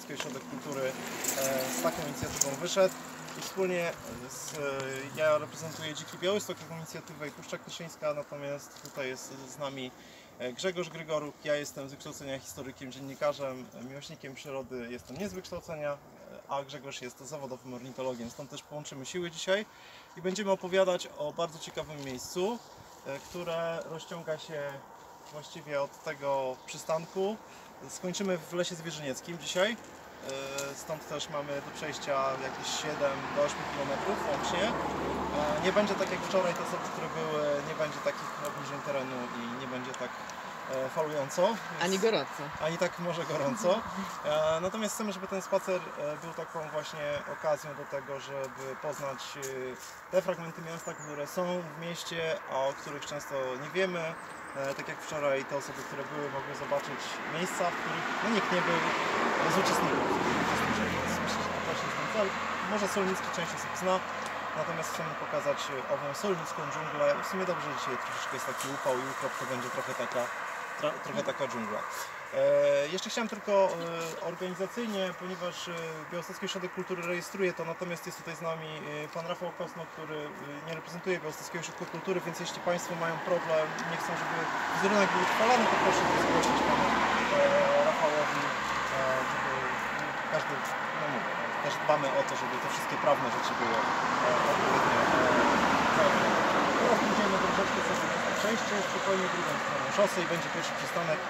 Białostocki Ośrodek Kultury e, z taką inicjatywą wyszedł i wspólnie z, e, ja reprezentuję Dziki Białystok taką inicjatywę i Puszczak Tysińska, natomiast tutaj jest z nami e, Grzegorz Grygoruk, ja jestem z wykształcenia historykiem, dziennikarzem, miłośnikiem przyrody, jestem nie z wykształcenia, a Grzegorz jest zawodowym ornitologiem, stąd też połączymy siły dzisiaj i będziemy opowiadać o bardzo ciekawym miejscu, które rozciąga się właściwie od tego przystanku. Skończymy w Lesie Zwierzynieckim dzisiaj. E, Stąd też mamy do przejścia jakieś 7 do 8 km łącznie. E, Nie będzie tak jak wczoraj te osoby, które były, nie będzie takich obniżeń terenu i nie będzie tak e, falująco. więc- Ani gorąco. ani tak może gorąco. Natomiast chcemy, żeby ten spacer był taką właśnie okazją do tego, żeby poznać te fragmenty miasta, które są w mieście, a o których często nie wiemy. E, Tak jak wczoraj te osoby, które były, mogły zobaczyć miejsca, w których no, nikt nie był z uczestników. Więc myślę, że to jest cel. Może Solnicki część osób zna, natomiast chcemy pokazać ową solnicką dżunglę. W sumie dobrze, dzisiaj troszeczkę jest taki upał i ukrop, to będzie trochę taka trochę taka dżungla. E, jeszcze chciałem tylko e, organizacyjnie, ponieważ e, Białostocki Ośrodek Kultury rejestruje to, natomiast jest tutaj z nami pan Rafał Kosno, który nie reprezentuje Białostockiego Ośrodka Kultury, więc jeśli Państwo mają problem, nie chcą, żeby wizerunek był utrwalany, to proszę to zgłosić panu Rafałowi, żeby każdy, no mówię, też dbamy o to, żeby te wszystkie prawne rzeczy były odpowiednio. Teraz pójdziemy troszeczkę przez przejście, spokojnie drugą stroną szosy i będzie pierwszy przystanek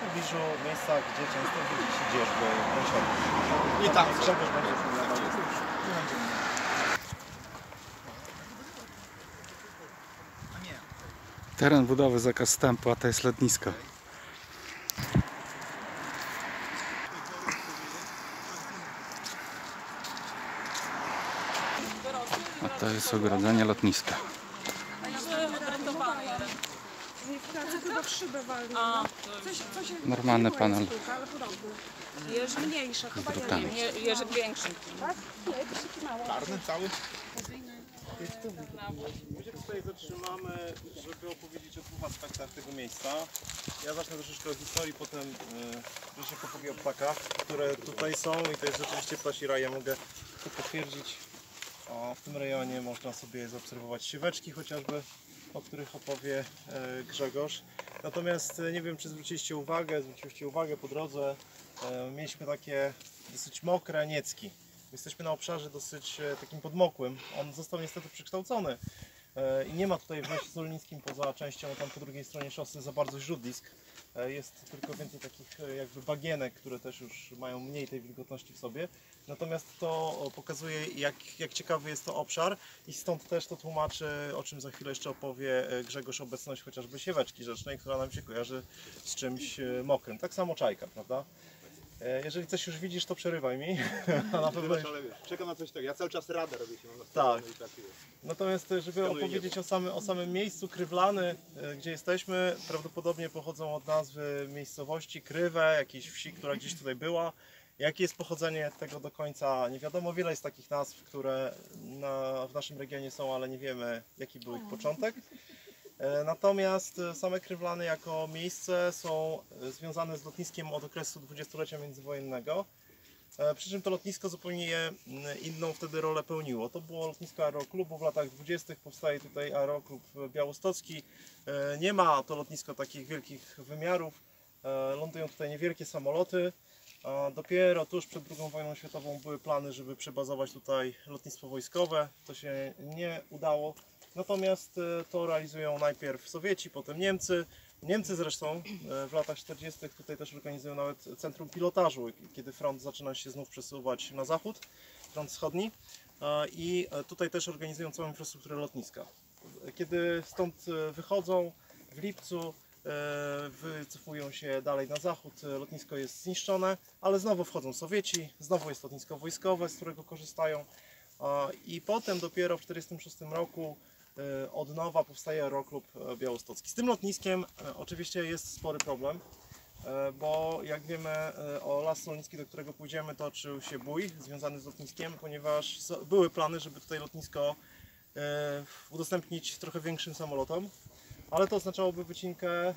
w pobliżu miejsca, gdzie często widzicie dzierżby bąsiorów. I tam Grzegorz będzie. Teren budowy, zakaz wstępu, a to jest letnisko. A to jest ogrodzenie lotniska. Pracy chyba w szybę walną. A, Coś, coś Normalny nie panel. spółka, ale podobny. Jest mniejsza, chyba nie drutami. je, jeży większy. tak? Nie, to jest taki mały. My się tutaj zatrzymamy, żeby opowiedzieć o dwóch aspektach tego miejsca. Ja zacznę troszeczkę od historii, potem yy, troszeczkę powie o ptakach, które tutaj są i to jest rzeczywiście ptasi raj. Ja mogę to potwierdzić. O, w tym rejonie można sobie zaobserwować sieweczki chociażby, o których opowie e, Grzegorz. Natomiast e, nie wiem, czy zwróciliście uwagę, zwróciliście uwagę po drodze, e, mieliśmy takie dosyć mokre niecki. Jesteśmy na obszarze dosyć e, takim podmokłym. On został niestety przekształcony i nie ma tutaj w lesie solnickim poza częścią tam po drugiej stronie szosy za bardzo źródlisk. E, Jest tylko więcej takich e, jakby bagienek, które też już mają mniej tej wilgotności w sobie. Natomiast to pokazuje jak, jak ciekawy jest to obszar i stąd też to tłumaczy, o czym za chwilę jeszcze opowie e, Grzegorz, obecność chociażby sieweczki rzecznej, która nam się kojarzy z czymś mokrym. Tak samo czajka, prawda? E, Jeżeli coś już widzisz, to przerywaj mi. A na pewno... Czekam na coś takiego. Ja cały czas radę robię się mam Tak. Natomiast e, żeby opowiedzieć o samym, o samym miejscu, Krywlany, e, gdzie jesteśmy, prawdopodobnie pochodzą od nazwy miejscowości Krywe, jakiejś wsi, która gdzieś tutaj była. Jakie jest pochodzenie tego do końca nie wiadomo. Wiele jest takich nazw, które na, w naszym regionie są, ale nie wiemy jaki był ich początek. E, Natomiast e, same Krywlany jako miejsce są e, związane z lotniskiem od okresu dwudziestolecia międzywojennego. Przy czym to lotnisko zupełnie inną wtedy rolę pełniło. To było lotnisko aeroklubu w latach 20. Powstaje tutaj aeroklub białostocki. Nie ma to lotnisko takich wielkich wymiarów. Lądują tutaj niewielkie samoloty. Dopiero tuż przed II wojną światową były plany, żeby przebazować tutaj lotnictwo wojskowe. To się nie udało. Natomiast e, to realizują najpierw Sowieci, potem Niemcy. Niemcy zresztą e, w latach 40. tutaj też organizują nawet centrum pilotażu, kiedy front zaczyna się znów przesuwać na zachód, front wschodni. E, I tutaj też organizują całą infrastrukturę lotniska. Kiedy stąd wychodzą w lipcu, wycofują się dalej na zachód, lotnisko jest zniszczone, ale znowu wchodzą Sowieci, znowu jest lotnisko wojskowe, z którego korzystają. I potem dopiero w 1946 roku od nowa powstaje aeroklub e, białostocki. Z tym lotniskiem e, oczywiście jest spory problem, e, bo jak wiemy e, o Las Solnicki, do którego pójdziemy, toczył się bój związany z lotniskiem, ponieważ były plany, żeby tutaj lotnisko e, udostępnić trochę większym samolotom, ale to oznaczałoby wycinkę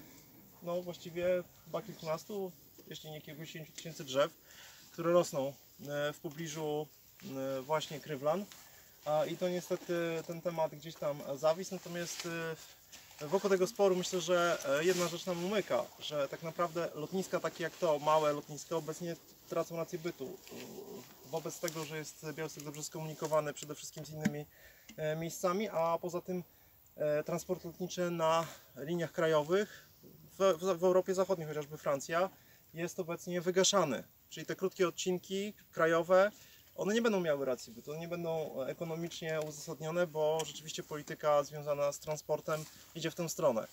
no właściwie chyba kilkunastu, jeśli nie kilkudziesięciu tysięcy drzew. które rosną e, w pobliżu e, właśnie Krywlan. I to niestety ten temat gdzieś tam zawisł, natomiast e, wokół tego sporu myślę, że e, jedna rzecz nam umyka, że tak naprawdę lotniska takie jak to, małe lotniska obecnie tracą rację bytu. Wobec tego, że jest Białystok dobrze skomunikowany przede wszystkim z innymi e, miejscami, a poza tym e, transport lotniczy na liniach krajowych w, w Europie Zachodniej, chociażby Francja, jest obecnie wygaszany. Czyli te krótkie odcinki krajowe, one nie będą miały racji bytu, one nie będą ekonomicznie uzasadnione, bo rzeczywiście polityka związana z transportem idzie w tę stronę.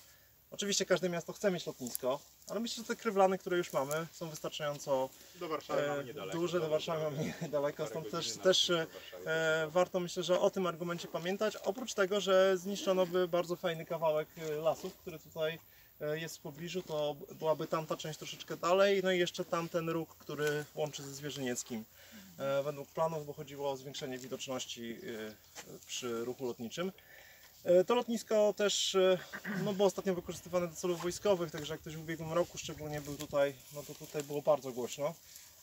Oczywiście każde miasto chce mieć lotnisko, ale myślę, że te krywlany, które już mamy, są wystarczająco Do Warszawy e, niedaleko. duże, do Warszawy mamy niedaleko, stąd też, też e. E, warto myślę, że o tym argumencie pamiętać. Oprócz tego, że zniszczono by bardzo fajny kawałek e, lasów, który tutaj e, jest w pobliżu, to byłaby tamta część troszeczkę dalej, no i jeszcze tamten róg, który łączy ze Zwierzynieckim. E, Według planów, bo chodziło o zwiększenie widoczności e, przy ruchu lotniczym. E, To lotnisko też no, było ostatnio wykorzystywane do celów wojskowych, także jak ktoś w ubiegłym roku szczególnie był tutaj, no to tutaj było bardzo głośno.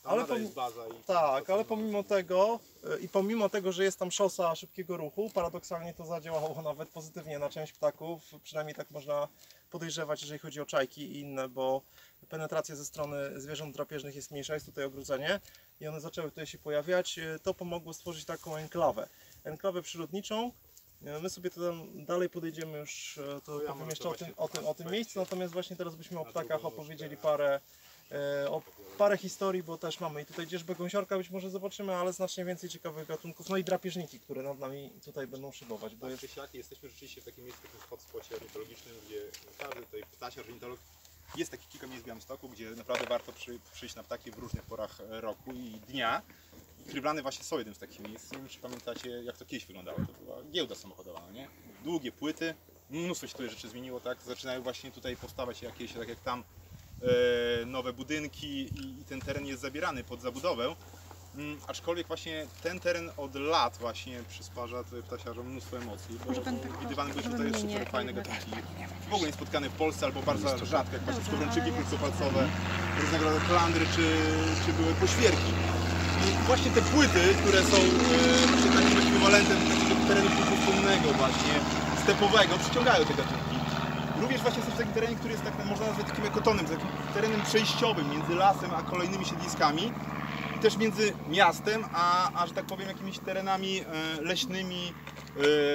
Ale pom- jest baza i... Tak, ale pomimo tego i pomimo tego, że jest tam szosa szybkiego ruchu, paradoksalnie to zadziałało nawet pozytywnie na część ptaków. Przynajmniej tak można podejrzewać, jeżeli chodzi o czajki i inne, bo penetracja ze strony zwierząt drapieżnych jest mniejsza, jest tutaj ogrodzenie i one zaczęły tutaj się pojawiać. E, To pomogło stworzyć taką enklawę. Enklawę przyrodniczą. E, My sobie to tam dalej podejdziemy już, e, to ja powiem jeszcze o tym, o tym, o tym miejscu, natomiast właśnie teraz byśmy o ptakach opowiedzieli parę, o parę historii, bo też mamy i tutaj dzierżbę gąsiorka być może zobaczymy, ale znacznie więcej ciekawych gatunków, no i drapieżniki, które nad nami tutaj będą szybować, bo Tak jest jesteśmy rzeczywiście w takim miejscu, w takim hotspocie ornitologicznym, gdzie każdy tutaj ptasiarz, ornitolog jest takich kilka miejsc w Białymstoku, gdzie naprawdę warto przy, przyjść na ptaki w różnych porach e, roku i dnia. I Krywlany właśnie są jednym z takich miejsc. Nie wiem, czy pamiętacie, jak to kiedyś wyglądało. To była giełda samochodowa, nie? Długie płyty, mnóstwo się tutaj rzeczy zmieniło, tak? Zaczynają właśnie tutaj powstawać jakieś, tak jak tam, e, nowe budynki i, i ten teren jest zabierany pod zabudowę. Mm, aczkolwiek właśnie ten teren od lat właśnie przysparza tutaj ptasiarzom mnóstwo emocji, bo tak były trochę tutaj mnie super nie- fajne nie- gatunki, w ogóle niespotkane w Polsce albo bardzo rzadko, jak właśnie ja krótkopalcowe, różnego rodzaju klandry czy, czy były poświerki. I właśnie te płyty, które są e, właśnie takim ekwiwalentem takiego terenu pustynnego właśnie, stepowego, przyciągają te gatunki. Również właśnie jesteśmy w takim terenie, który jest tak można nazwać takim ekotonem, takim terenem przejściowym między lasem a kolejnymi siedliskami też między miastem, a, a że tak powiem jakimiś terenami e, leśnymi,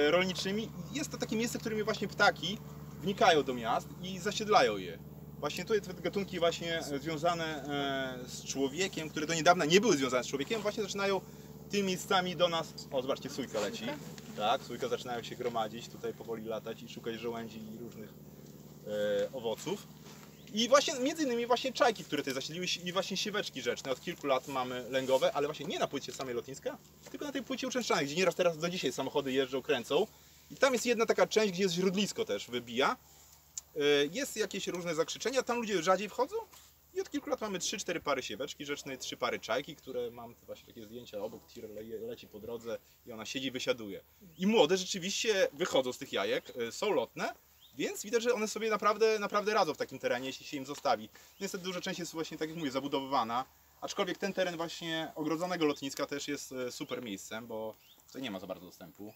e, rolniczymi. Jest to takie miejsce, w którym właśnie ptaki wnikają do miast i zasiedlają je. Właśnie tutaj te gatunki właśnie e, związane z człowiekiem, które do niedawna nie były związane z człowiekiem, właśnie zaczynają tymi miejscami do nas... O, zobaczcie, sójka leci. Tak, sójka zaczynają się gromadzić, tutaj powoli latać i szukać żołędzi i różnych owoców. I właśnie między innymi właśnie czajki, które tutaj zasiedliły i właśnie siweczki rzeczne. Od kilku lat mamy lęgowe, ale właśnie nie na płycie samej lotniska, tylko na tej płycie uczęszczanej, gdzie nieraz teraz do dzisiaj samochody jeżdżą, kręcą. I tam jest jedna taka część, gdzie jest źródlisko też wybija. E, Jest jakieś różne zakrzyczenia, tam ludzie rzadziej wchodzą. I od kilku lat mamy 3-4 pary sieweczki rzecznej, 3 pary czajki, które mam właśnie takie zdjęcia obok, tir le, leci po drodze i ona siedzi wysiaduje. I młode rzeczywiście wychodzą z tych jajek, e, są lotne, więc widać, że one sobie naprawdę, naprawdę radzą w takim terenie, jeśli się im zostawi. Niestety duża część jest właśnie, tak jak mówię, zabudowywana, aczkolwiek ten teren właśnie ogrodzonego lotniska też jest e, super miejscem, bo tutaj nie ma za bardzo dostępu.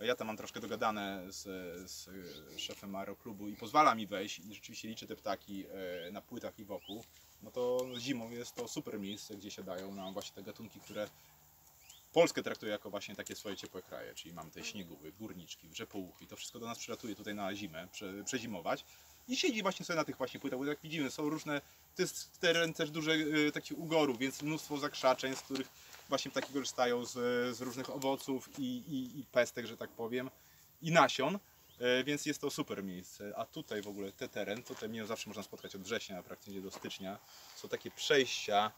Ja tam mam troszkę dogadane z, z szefem aeroklubu i pozwala mi wejść i rzeczywiście liczę te ptaki e, na płytach i wokół. No to zimą jest to super miejsce, gdzie siadają nam właśnie te gatunki, które Polskę traktuję jako właśnie takie swoje ciepłe kraje, czyli mamy te śniegówy, górniczki, wrzepouchy i to wszystko do nas przylatuje tutaj na zimę, prze, przezimować i siedzi właśnie sobie na tych właśnie płytach, bo jak widzimy są różne, to jest teren też duży e, takich ugorów, więc mnóstwo zakrzaczeń, z których właśnie ptaki korzystają z, z różnych owoców i, i, i pestek, że tak powiem, i nasion. E, Więc jest to super miejsce. A tutaj w ogóle te teren, tutaj mnie zawsze można spotkać od września praktycznie do stycznia. Są takie przejścia,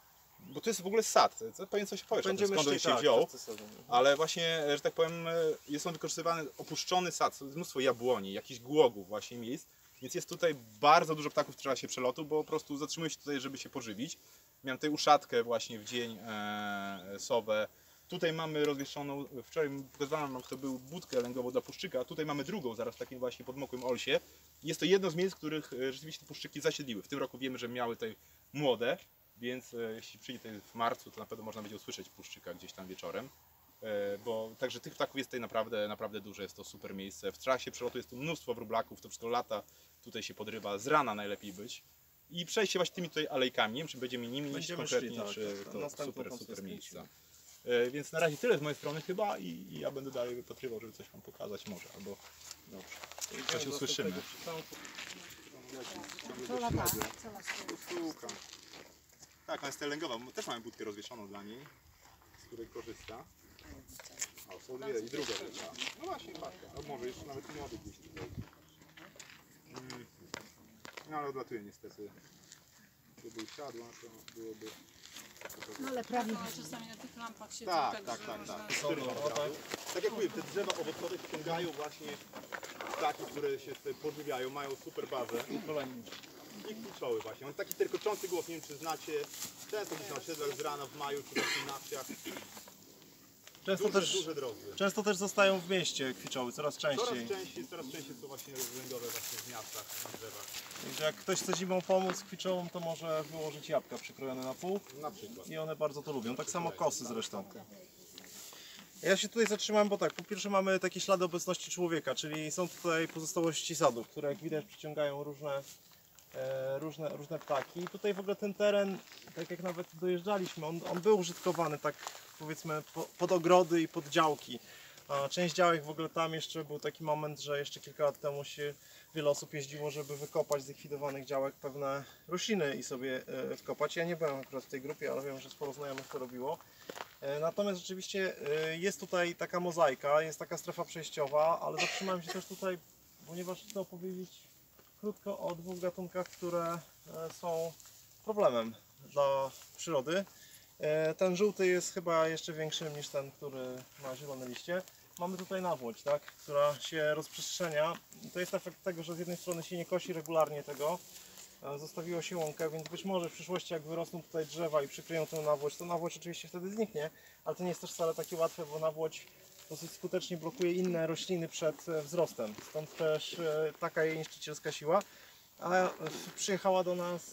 bo to jest w ogóle sad. Co- Pewnie coś powiesz, o tym, Będziemy skąd on się tak, wziął. Ale właśnie, że tak powiem, e, jest on wykorzystywany, opuszczony sad, jest mnóstwo jabłoni, jakichś głogów właśnie miejsc, więc jest tutaj bardzo dużo ptaków w czasie przelotu, bo po prostu zatrzymują się tutaj, żeby się pożywić. Miałem tutaj uszatkę właśnie w dzień e, sowę. Tutaj mamy rozwieszoną, wczoraj pokazywałem wam, to był budkę lęgową dla puszczyka, a tutaj mamy drugą, zaraz w takim właśnie podmokłym olsie. Jest to jedno z miejsc, w których e, rzeczywiście te puszczyki zasiedliły. W tym roku wiemy, że miały tutaj młode, Więc e, jeśli przyjdzie tutaj w marcu, to na pewno można będzie usłyszeć puszczyka gdzieś tam wieczorem. E, Bo także tych ptaków jest tutaj naprawdę, naprawdę dużo, jest to super miejsce. W trakcie przelotu jest tu mnóstwo wróblaków, to wszystko lata, tutaj się podrywa, z rana najlepiej być. I przejście właśnie tymi tutaj alejkami, nie wiem czy będziemy nimi iść konkretnie, szli, tak, czy tak, to następną super, super miejsca. E, Więc na razie tyle z mojej strony chyba i, i ja będę dalej wypatrywał, żeby coś wam pokazać może, albo dobrze. Coś usłyszymy. Sztuka. Tak, ona jest telęgowa. Też mamy budkę rozwieszoną dla niej, z której korzysta. O, są dwie i druga rzecz. No właśnie, patrz. A może jeszcze nawet młody gdzieś tutaj. Mm. No ale odlatuje niestety. Gdyby usiadła, to byłoby... No ale prawie No, czasami na tych lampach siedzą Tak, tak, tak, tak, można... tak. Tak jak mówię, te drzewa owocowe ściągają właśnie ptaki, które się tutaj pożywiają, mają super bazę. I kliczoły właśnie. On taki terkoczący głos, nie wiem czy znacie. Często gdzieś na osiedlach z rana w maju czy właśnie na wsiach. Często Duże, też, duże drogi. często też zostają w mieście kwiczoły, coraz Coraz częściej. częściej, coraz częściej są właśnie rozględowe właśnie w miastach, na drzewach. Także jak ktoś chce zimą pomóc kwiczołom, to może wyłożyć jabłka przykrojone na pół Na przykład. i one bardzo to lubią. Tak samo kosy zresztą. Ja się tutaj zatrzymałem, bo tak, po pierwsze mamy takie ślady obecności człowieka, czyli są tutaj pozostałości sadów, które jak widać przyciągają różne, różne, różne ptaki. I tutaj w ogóle ten teren, tak jak nawet dojeżdżaliśmy, on, on był użytkowany tak powiedzmy po, pod ogrody i pod działki. Część działek w ogóle tam jeszcze był taki moment, że jeszcze kilka lat temu się wiele osób jeździło, żeby wykopać z likwidowanych działek pewne rośliny i sobie e, wkopać. Ja nie byłem akurat w tej grupie, ale wiem, że sporo znajomych to robiło. E, Natomiast rzeczywiście e, jest tutaj taka mozaika, jest taka strefa przejściowa, ale zatrzymałem się też tutaj, ponieważ chcę opowiedzieć krótko o dwóch gatunkach, które e, są problemem dla przyrody. E, Ten żółty jest chyba jeszcze większym niż ten, który ma zielone liście. Mamy tutaj nawłoć, tak, która się rozprzestrzenia. To jest efekt tego, że z jednej strony się nie kosi regularnie tego, e, zostawiło się łąkę, więc być może w przyszłości jak wyrosną tutaj drzewa i przykryją tę nawłoć, to nawłoć oczywiście wtedy zniknie, ale to nie jest też wcale takie łatwe, bo nawłoć dosyć skutecznie blokuje inne rośliny przed e, wzrostem. Stąd też e, taka jej niszczycielska siła. A e, przyjechała do nas,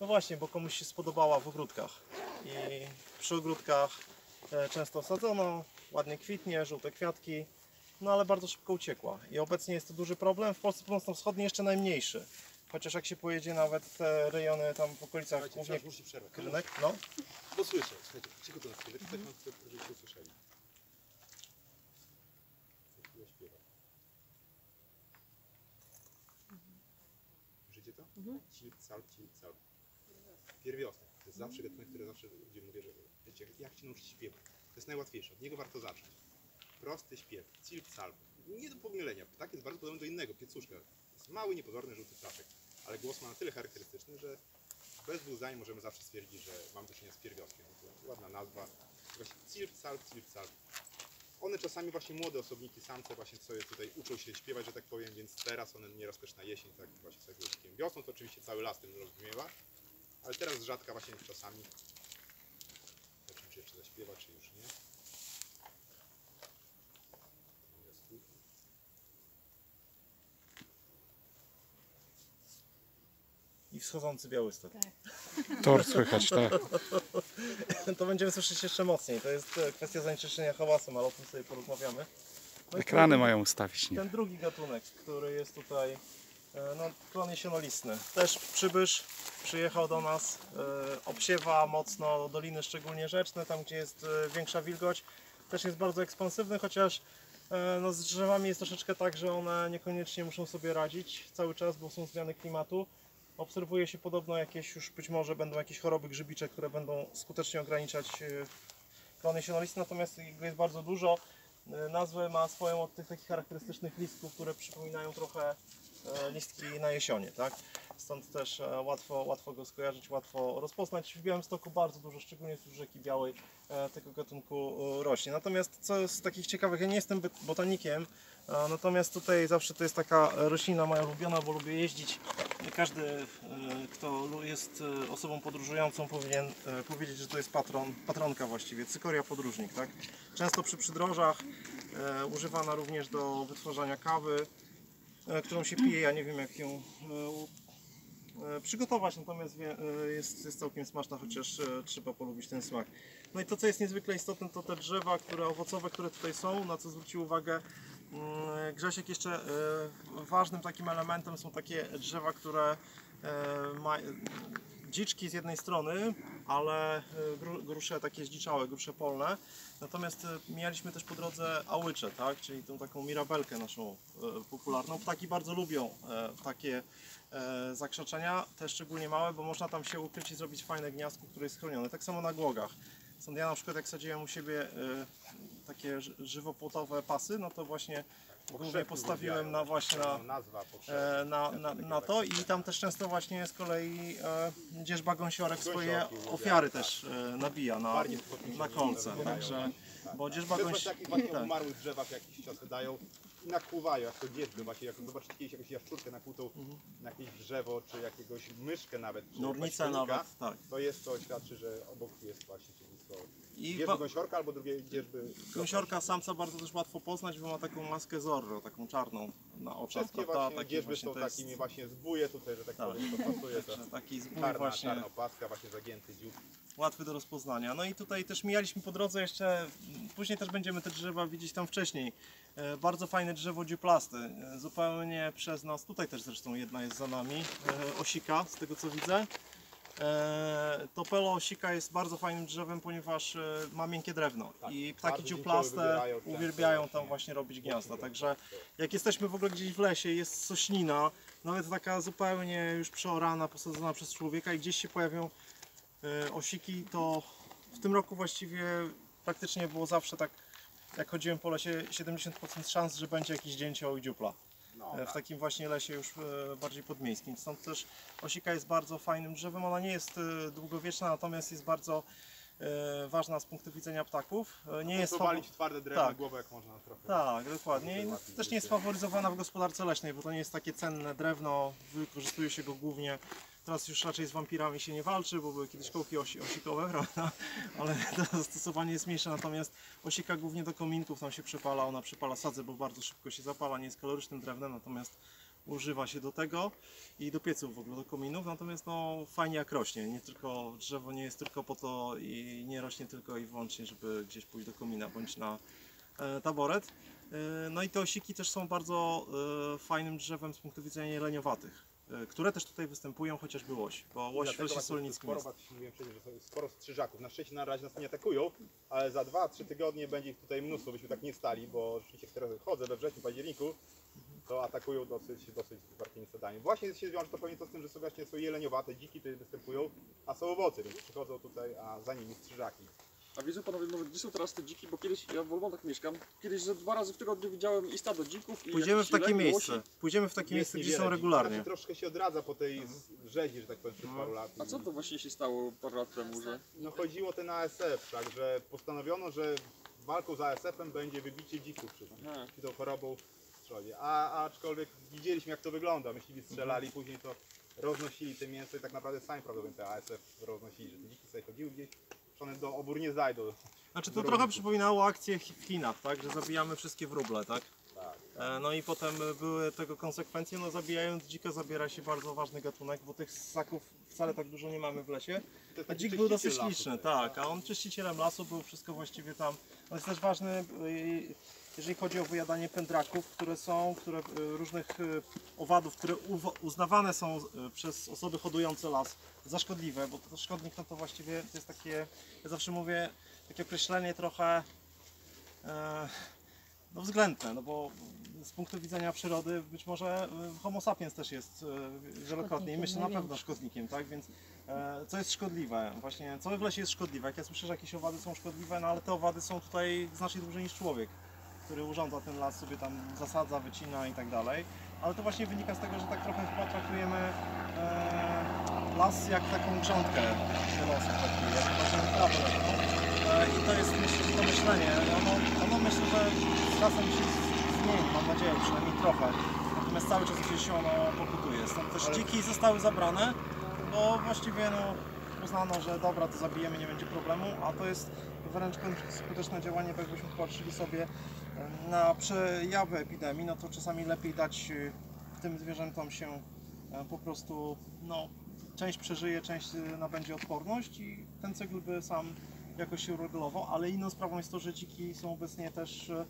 no właśnie, bo komuś się spodobała w ogródkach. I przy ogródkach często sadzono, ładnie kwitnie, żółte kwiatki, no ale bardzo szybko uciekła. I obecnie jest to duży problem. W Polsce Północno-Wschodniej jeszcze najmniejszy. Chociaż jak się pojedzie nawet te rejony tam w okolicach głównie przerwać. Krynek, no, Bo słyszę. Słuchajcie, cicho to chcę, żebyście usłyszeli. Co chwilę śpiewa. Cilp, calp, cilp, calp. Pierwiostek. To jest zawsze gatunek, który zawsze ludzie mówię, że wiecie, jak ci nauczyć śpiewać? To jest najłatwiejsze, od niego warto zacząć. Prosty śpiew, cilp, calp. Nie do pomylenia, tak jest bardzo podobny do innego, piecuszka. To jest mały, niepozorny, żółty ptaszek, ale głos ma na tyle charakterystyczny, że bez dwóch zdań możemy zawsze stwierdzić, że mam do czynienia z pierwiostkiem. To ładna nazwa. Właśnie cilp, calp, cilp, calp. One czasami właśnie młode osobniki, samce właśnie sobie tutaj uczą się śpiewać, że tak powiem, więc teraz one nieraz też na jesień, tak właśnie sobie głosikiem. Wiosną to oczywiście cały las tym rozbrzmiewa, ale teraz rzadka właśnie czasami. Zobaczymy, czy jeszcze zaśpiewa, czy już nie. Jest tu. I wschodzący Białystok. Tor słychać, tak. To będziemy słyszeć jeszcze mocniej. To jest e, kwestia zanieczyszczenia hałasem, ale o tym sobie porozmawiamy. No Ekrany ten- mają ustawić, nie? Ten drugi gatunek, który jest tutaj, e, no, klon jesionolistny. Też przybysz, przyjechał do nas, e, obsiewa mocno doliny, szczególnie rzeczne, tam gdzie jest większa wilgoć. Też jest bardzo ekspansywny, chociaż no, z drzewami jest troszeczkę tak, że one niekoniecznie muszą sobie radzić cały czas, bo są zmiany klimatu. Obserwuje się podobno jakieś już być może będą jakieś choroby grzybicze, które będą skutecznie ograniczać e, klon jesionolisty, natomiast jego jest bardzo dużo. E, Nazwę ma swoją od tych takich charakterystycznych listków, które przypominają trochę e, listki na jesionie, tak? Stąd też e, łatwo, łatwo go skojarzyć, łatwo rozpoznać. W Białymstoku bardzo dużo, szczególnie wzdłuż rzeki Białej, e, tego gatunku e, rośnie. Natomiast co z takich ciekawych, ja nie jestem bot- botanikiem, e, natomiast tutaj zawsze to jest taka roślina moja ulubiona, bo lubię jeździć. Każdy, e, kto jest e, osobą podróżującą powinien e, powiedzieć, że to jest patron, patronka właściwie, cykoria podróżnik, tak? Często przy przydrożach, e, używana również do wytwarzania kawy, e, którą się pije, ja nie wiem jak ją e, e, przygotować, natomiast e, jest, jest całkiem smaczna, chociaż e, trzeba polubić ten smak. No i to, co jest niezwykle istotne, to te drzewa, które owocowe, które tutaj są, na co zwrócił uwagę Grzesiek, jeszcze e, ważnym takim elementem są takie drzewa, które e, ma, dziczki z jednej strony, ale e, gru, grusze takie zdziczałe, grusze polne. Natomiast mijaliśmy też po drodze ałycze, tak? czyli tą taką mirabelkę naszą popularną. Ptaki bardzo lubią takie zakrzaczenia, te szczególnie małe, bo można tam się ukryć i zrobić fajne gniazdko, które jest chronione. Tak samo na głogach. Stąd ja na przykład jak sadziłem u siebie takie ży- żywopłotowe pasy, no to właśnie głównie postawiłem na właśnie na, Nazwa e, na, na, na to i tam też często właśnie z kolei e, dzierżba gąsiorek swoje ofiary też e, nabija na, na kolce, także bo dzierżba To jest właśnie gąsi... takich właśnie tak. umarłych drzewach jakiś czas wydają i nakłuwają, jak to dziećby właśnie, jak zobaczycie kiedyś jakąś jaszczurkę nakłutą na jakieś drzewo, czy jakiegoś myszkę nawet, czy nawet, tak. to jest to świadczy, że obok jest właśnie I dzierżby ba- gąsiorka albo drugie dzierżby Gąsiorka samca bardzo też łatwo poznać, bo ma taką maskę Zorro, taką czarną na oczach, Wszystkie prawda? właśnie właśnie są to jest- takimi właśnie zbóje tutaj, że tak, Tak. powiem, to pasuje to. Także taki zbój Czarna, właśnie czarna opaska, właśnie zagięty dziób. łatwy do rozpoznania. No i tutaj też mijaliśmy po drodze jeszcze, m, później też będziemy te drzewa widzieć tam wcześniej. E, Bardzo fajne drzewo dziuplasty, e, zupełnie przez nas, tutaj też zresztą jedna jest za nami, e, osika z tego co widzę. E, Topelo osika jest bardzo fajnym drzewem, ponieważ e, ma miękkie drewno Tak, i ptaki dziuplaste uwielbiają tam właśnie robić gniazda. Także jak jesteśmy w ogóle gdzieś w lesie, jest sośnina, nawet taka zupełnie już przeorana, posadzona przez człowieka i gdzieś się pojawią e, osiki, to w tym roku właściwie praktycznie było zawsze tak, jak chodziłem po lesie, 70% szans, że będzie jakiś dzięcioł i dziupla. No, E, W takim właśnie lesie już e, bardziej podmiejskim. Stąd też osika jest bardzo fajnym drzewem. Ona nie jest e, długowieczna, natomiast jest bardzo ważna z punktu widzenia ptaków. Nie jest walić twarde drewno Tak. głowę jak można trochę. tak, dokładnie. I też nie jest faworyzowana w gospodarce leśnej, bo to nie jest takie cenne drewno, wykorzystuje się go głównie. Teraz już raczej z wampirami się nie walczy, bo były kiedyś kołki osi, osikowe, prawda? Ale to zastosowanie jest mniejsze, natomiast osika głównie do kominków tam się przypala, ona przypala sadzę, bo bardzo szybko się zapala, nie jest kalorycznym drewnem, natomiast używa się do tego i do pieców w ogóle, do kominów, natomiast no fajnie jak rośnie, nie tylko drzewo nie jest tylko po to i nie rośnie tylko i wyłącznie, żeby gdzieś pójść do komina bądź na e, taboret. E, No i te osiki też są bardzo e, fajnym drzewem z punktu widzenia jeleniowatych, które też tutaj występują, chociażby łoś, bo łoś lesie właśnie solnickim sporo, jest. mówiłem wcześniej, że jest sporo strzyżaków. Na szczęście na razie nas nie atakują, ale za 2-3 tygodnie będzie ich tutaj mnóstwo, byśmy tak nie stali, bo rzeczywiście teraz chodzę we wrześniu, październiku, to atakują dosyć, dosyć zwartymi stadami. Właśnie się wiąże to pewnie to z tym, że są właśnie są jeleniowate, dziki tutaj występują, a są owoce, więc przychodzą tutaj, a za nimi strzyżaki. A wiedzą panowie, może gdzie są teraz te dziki, bo kiedyś, ja w Wolmontach mieszkam, kiedyś ze dwa razy w tygodniu widziałem i stado dzików i Pójdziemy w takie miejsce, łosi. pójdziemy w takie Jest miejsce, gdzie są regularnie. Troszkę się odradza po tej z- rzezi, że tak powiem, przed paru lat. A co to właśnie się stało parę lat temu, że... No chodziło ten ASF, także postanowiono, że walką z ASF-em będzie wybicie dzików przed Aha. tą chorobą w strzonie. A aczkolwiek widzieliśmy jak to wygląda, myśliwi strzelali, później to roznosili te mięso i tak naprawdę sami prawdopodobnie te ASF roznosili, że te dziki sobie chodziły gdzieś, że one do obór nie zajdą. Znaczy to trochę przypominało akcję w Chinach, tak, że zabijamy wszystkie wróble, tak? Tak. E, No i potem były tego konsekwencje, no zabijając dzika zabiera się bardzo ważny gatunek, bo tych ssaków wcale tak dużo nie mamy w lesie. To jest A taki dzik był dosyć lasu liczny, tak, a on czyścicielem lasu był wszystko właściwie tam. On jest też ważny, y, jeżeli chodzi o wyjadanie pędraków, które są, które y, różnych y, owadów, które uznawane są y, przez osoby hodujące las za szkodliwe, bo to szkodnik no to właściwie to jest takie, ja zawsze mówię, takie określenie trochę e, no względne, no bo z punktu widzenia przyrody być może homo sapiens też jest wielokrotnie i myślę na pewno szkodnikiem, tak, więc e, co jest szkodliwe? Właśnie, co w lesie jest szkodliwe? Jak ja słyszę, że jakieś owady są szkodliwe, no ale te owady są tutaj znacznie dłużej niż człowiek, który urządza ten las, sobie tam zasadza, wycina i tak dalej, ale to właśnie wynika z tego, że tak trochę chyba traktujemy e, las jak taką grządkę wiele osób traktuje, jak trawę leśną. E, I to jest myślę, to myślenie. Ono, ono myślę, że z czasem się zmieni, mam nadzieję, przynajmniej trochę. Natomiast cały czas gdzieś ono pokutuje. Stąd też dziki zostały zabrane, bo właściwie no, uznano, że dobra, to zabijemy, nie będzie problemu, a to jest wręcz skuteczne działanie, bo jakbyśmy patrzyli sobie na przejawy epidemii, no to czasami lepiej dać e, tym zwierzętom się e, po prostu no, część przeżyje, część e, nabędzie odporność i ten cykl by sam jakoś się uregulował, ale inną sprawą jest to, że dziki są obecnie też e,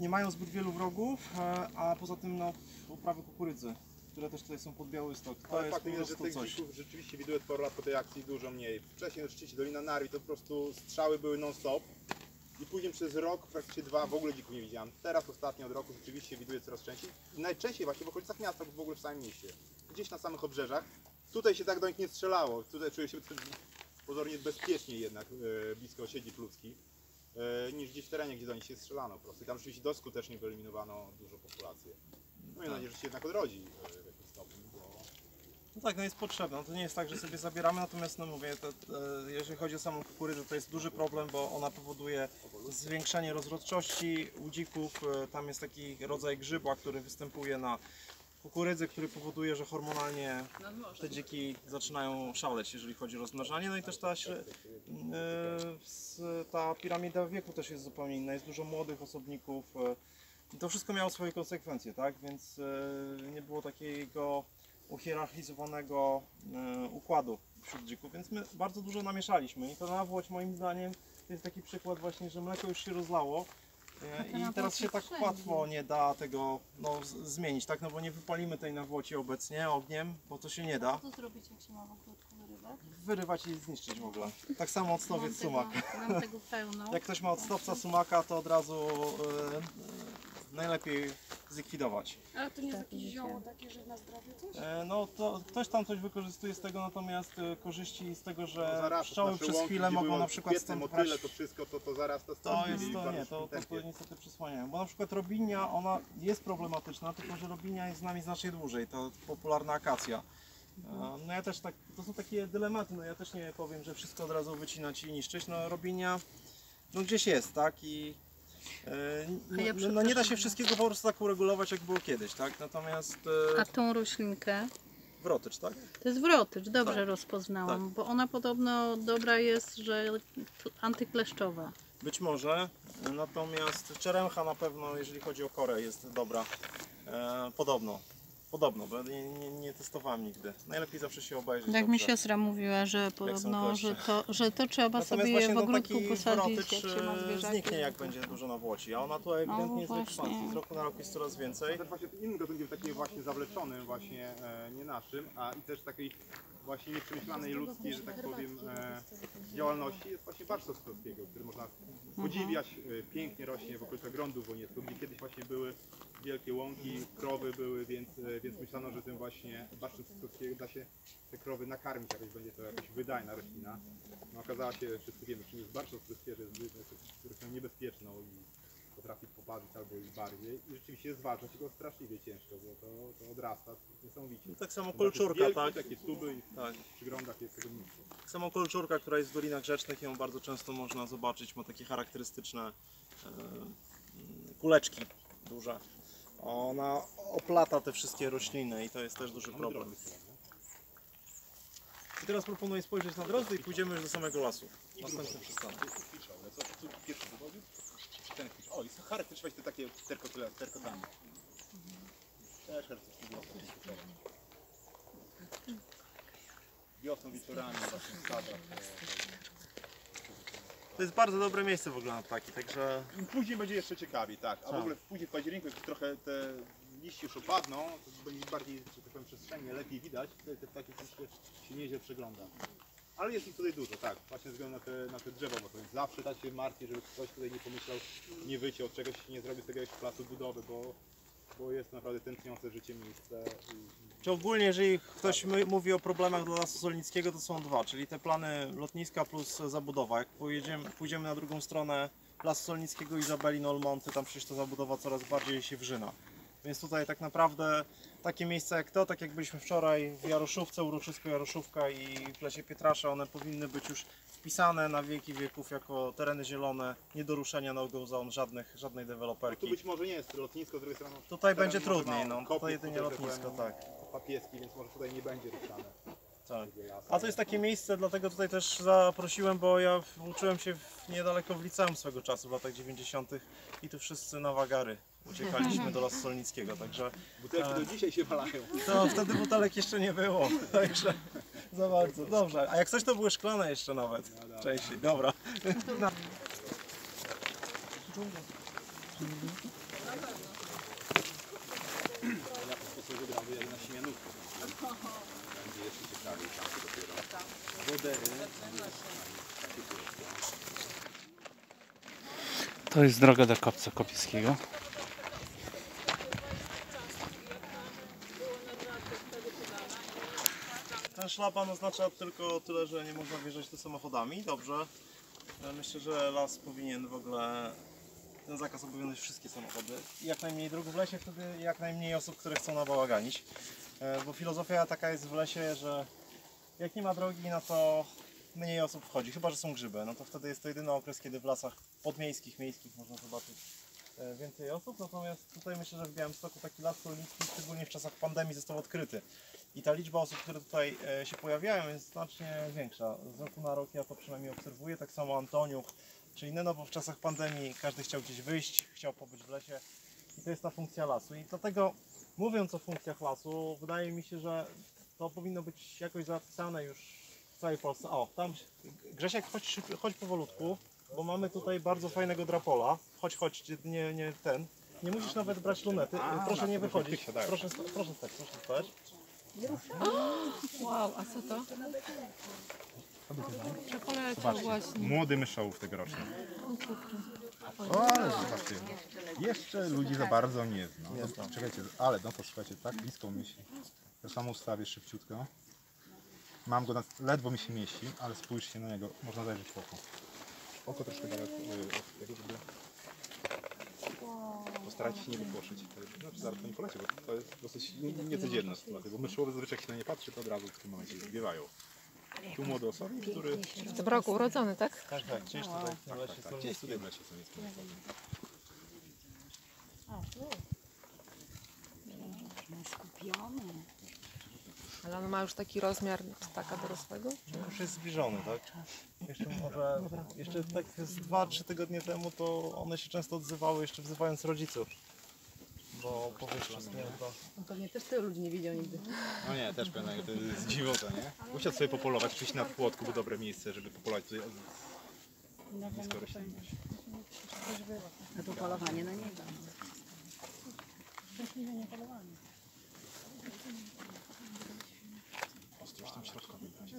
nie mają zbyt wielu wrogów, e, a poza tym no, uprawy kukurydzy, które też tutaj są pod Białystok. To Ale jest faktem jest, że tych coś. dzików rzeczywiście widuje parę lat po tej akcji dużo mniej. Wcześniej rzeczywiście Dolina Narwi to po prostu strzały były non-stop. I później przez rok, praktycznie dwa, w ogóle dzików nie widziałem. Teraz ostatnio od roku rzeczywiście widuję coraz częściej. I najczęściej właśnie w okolicach miasta, bo w ogóle w samym mieście. Gdzieś na samych obrzeżach. Tutaj się tak do nich nie strzelało. Tutaj czuję się pozornie bezpieczniej jednak e, blisko siedzib ludzkich. e, niż gdzieś w terenie, gdzie do nich się strzelano po prostu. Tam rzeczywiście dość skutecznie wyeliminowano dużo populacji. No i mam nadzieję, że się jednak odrodzi e, w jakimś stopniu, bo No tak, no jest potrzebna. To nie jest tak, że sobie zabieramy, natomiast no mówię, to, e, jeżeli chodzi o samą kukurydzę, to jest duży problem, bo ona powoduje zwiększenie rozrodczości u dzików. E, Tam jest taki rodzaj grzybła, który występuje na kukurydzy, który powoduje, że hormonalnie te dziki zaczynają szaleć, jeżeli chodzi o rozmnażanie. No i też ta, śre- e, ta piramida wieku też jest zupełnie inna. Jest dużo młodych osobników. e, To wszystko miało swoje konsekwencje, tak? Więc e, nie było takiego uhierarchizowanego e, układu wśród dzików, więc my bardzo dużo namieszaliśmy i to nawłoć moim zdaniem to jest taki przykład właśnie, że mleko już się rozlało e, i teraz się tak łatwo nie da tego no, zmienić, tak? No bo nie wypalimy tej nawłoci obecnie ogniem, bo to się nie da. Co zrobić, jak się ma w ogródku wyrywać? Wyrywać i zniszczyć w ogóle. Tak samo octowiec Mam sumak. tego, mam tego pełno. Jak ktoś ma odstawca sumaka, to od razu najlepiej zlikwidować. Ale to nie jest jakieś zioło takie, że na zdrowie coś? E, No to ktoś tam coś wykorzystuje z tego, natomiast e, korzyści z tego, że zarasta. pszczoły Nasze przez łąki, chwilę mogą na przykład stąd motyle, brać. to wszystko to, to zarasta To stąd jest i to bardzo nie, to, to, to tempie. niestety przysłaniają. Bo na przykład robinia, ona jest problematyczna, tylko że robinia jest z nami znacznie dłużej. To popularna akacja. E, No ja też tak, to są takie dylematy, no ja też nie powiem, że wszystko od razu wycinać i niszczyć. No robinia, no gdzieś jest, tak? I no, ja no, no nie da się wszystkiego po prostu tak uregulować, jak było kiedyś, tak? Natomiast A e, tą roślinkę, wrotycz, tak? to jest wrotycz, dobrze Tak. rozpoznałam, bo ona podobno dobra jest, że antykleszczowa. Być może, natomiast czeremcha na pewno, jeżeli chodzi o korę, jest dobra. E, podobno. Podobno, bo nie, nie, nie testowałem nigdy. Najlepiej zawsze się obejrzeć. Jak mi dobrze. siostra mówiła, że podobno, że to, że to trzeba Natomiast sobie właśnie w no, ogródku posadzić, jak się ma e, zwierzaki. zniknie, jak będzie dużo nawłoci. A ona tu ewidentnie jest w właśnie. ekspansji. Z roku na rok jest coraz więcej. Też właśnie innym gatunkiem takim właśnie zawleczonym, właśnie e, nie naszym, a i też takiej właśnie nieprzemyślanej ludzkiej, że tak powiem, e, działalności jest właśnie barszcz ostrowskiego, który można podziwiać, e, pięknie rośnie w okolicach grądu wonieckiego, gdzie kiedyś właśnie były wielkie łąki, krowy były, więc, e, więc myślano, że tym właśnie barszczem ostrowskiego da się te krowy nakarmić, jakoś będzie to jakaś wydajna roślina. No okazało się, wszyscy wiemy, czym jest barszcz że jest rośliną niebezpieczną i potrafi poparzyć albo i bardziej. I rzeczywiście jest ważne, go straszliwie ciężko, bo to, to odrasta niesamowicie. No, tak samo Zobaczysz kolczurka, wielki, tak? Takie tuby i Tak. przy grądach jest tego mnóstwo. Tak samo kolczurka, która jest w dolinach rzecznych, ją bardzo często można zobaczyć. Ma takie charakterystyczne e, kuleczki duże. Ona oplata te wszystkie rośliny i to jest też duży problem. I teraz proponuję spojrzeć na drozdy i pójdziemy już do samego lasu. Następny przystanek. Co, pierwszy wywodził? Ten. O, te takie terkotami. Też. Wiosną, wieczorami, właśnie w sadach. To jest bardzo dobre miejsce w ogóle na ptaki, także Później będzie jeszcze ciekawiej, tak. A w Tak. ogóle później w październiku, jak trochę te liście już opadną, to będzie bardziej, że tak powiem, przestrzennie, lepiej widać, wtedy te ptaki się nieźle przegląda. Ale jest ich tutaj dużo, tak, właśnie ze względu na te, na te drzewa, bo to jest zawsze tak się martwi, żeby ktoś tutaj nie pomyślał, nie wyciął czegoś, nie zrobił z tego jakiegoś placu budowy, bo, bo jest naprawdę tętniące życie miejsce. Czy ogólnie, jeżeli ktoś my- mówi o problemach dla Lasu Solnickiego, to są dwa, czyli te plany lotniska plus zabudowa. Jak pojedziemy, pójdziemy na drugą stronę Lasu Solnickiego, Izabeli, Nolmonty, tam przecież ta zabudowa coraz bardziej się wrzyna. Więc tutaj tak naprawdę takie miejsca jak to, tak jak byliśmy wczoraj w Jaroszówce, uroczysko Jaroszówka i w Lesie Pietrasza, one powinny być już wpisane na wieki wieków jako tereny zielone, nie do ruszenia no-go zone żadnych, żadnej Tu deweloperki. być może nie jest lotnisko, z drugiej strony. Tutaj będzie trudniej, no kopów, to jedynie lotnisko, tak. Papieski, więc może tutaj nie będzie ruszane. Tak. A to jest takie miejsce, dlatego tutaj też zaprosiłem, bo ja uczyłem się w, niedaleko w liceum swego czasu, w latach 90. i tu wszyscy na wagary uciekaliśmy do Lasu Solnickiego, także Butelki do dzisiaj się walają. to wtedy butelek jeszcze nie było, także za bardzo. Dobrze, a jak coś to były szklane jeszcze nawet, częściej, dobra. To jest droga do Kopca Kopieckiego. Szlaban oznacza tylko tyle, że nie można wjeżdżać tu samochodami, dobrze. Ja Myślę, że las powinien w ogóle, ten zakaz obowiązywać wszystkie samochody. Jak najmniej dróg w lesie, wtedy jak najmniej osób, które chcą nabałaganić. E, Bo filozofia taka jest w lesie, że jak nie ma drogi, no to mniej osób wchodzi, chyba że są grzyby. No to wtedy jest to jedyny okres, kiedy w lasach podmiejskich, miejskich można zobaczyć e, więcej osób. Natomiast tutaj myślę, że w Białymstoku taki las rolnicki, szczególnie w czasach pandemii, został odkryty. I ta liczba osób, które tutaj e, się pojawiają jest znacznie większa. Z roku na rok ja to przynajmniej obserwuję. Tak samo Antoniuch czy inne, no bo w czasach pandemii każdy chciał gdzieś wyjść, chciał pobyć w lesie. I to jest ta funkcja lasu. I dlatego mówiąc o funkcjach lasu, wydaje mi się, że to powinno być jakoś zapisane już w całej Polsce. O, tam Grzesiek, chodź, chodź powolutku, bo mamy tutaj bardzo fajnego drapola. Chodź, chodź, nie, nie ten. Nie musisz nawet brać lunety. Proszę nie wychodzić. Proszę, sta- proszę stać, proszę stać. Wow, a co to? Przepolecał właśnie. Młody myszołów tegoroczny. O, ale zobaczcie. Jeszcze ludzi za bardzo nie zna. Nie No, czekajcie, ale no to słuchajcie, tak blisko myśli. To samo ustawię szybciutko. Mam go, na, ledwo mi się mieści, ale spójrzcie na niego, można zajrzeć w oko. Oko troszkę daleko, y, od tego, żeby... Postarajcie się nie wypłoszyć. Znaczy zaraz to nie polecie, bo to jest dosyć nie- niecodzienna sytuacja, bo myszołowy zazwyczaj jak się na nie patrzy, to od razu w tym momencie zbiewają. Tu młody osobnik, który... W tym roku urodzony, tak? Tak, tak, gdzieś tutaj w lesie Tak, są gdzieś tutaj w lesie są jest Ale on ma już taki rozmiar ptaka dorosłego? już jest zbliżony, tak? Jeszcze może, jeszcze tak z 2-3 tygodnie temu to one się często odzywały, jeszcze wzywając rodziców. Bo powiesz wszystkim, to... No pewnie też tylu ludzi nie widział nigdy. No nie, też pewnie to jest dziwota, nie? Musiał sobie popolować, oczywiście na płotku, bo dobre miejsce, żeby popolować tutaj od... blisko roślinność. A to polowanie na niego. Ostrość tam będzie.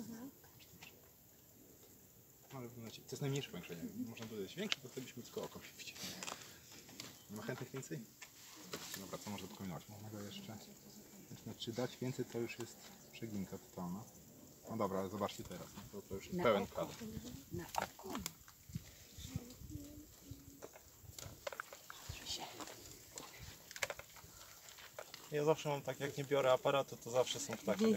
No, ale w to jest najmniejsze powiększenie. Można dodać większe, to wtedy byśmy tylko oko oczywiście. Nie ma chętnych więcej? Dobra, co można pokombinować? Można go jeszcze... Znaczy, czy dać więcej, to już jest przeginka totalna. No dobra, ale zobaczcie teraz. To, to już jest pełen kadr. Ja zawsze mam tak, jak nie biorę aparatu, to zawsze są ptaki.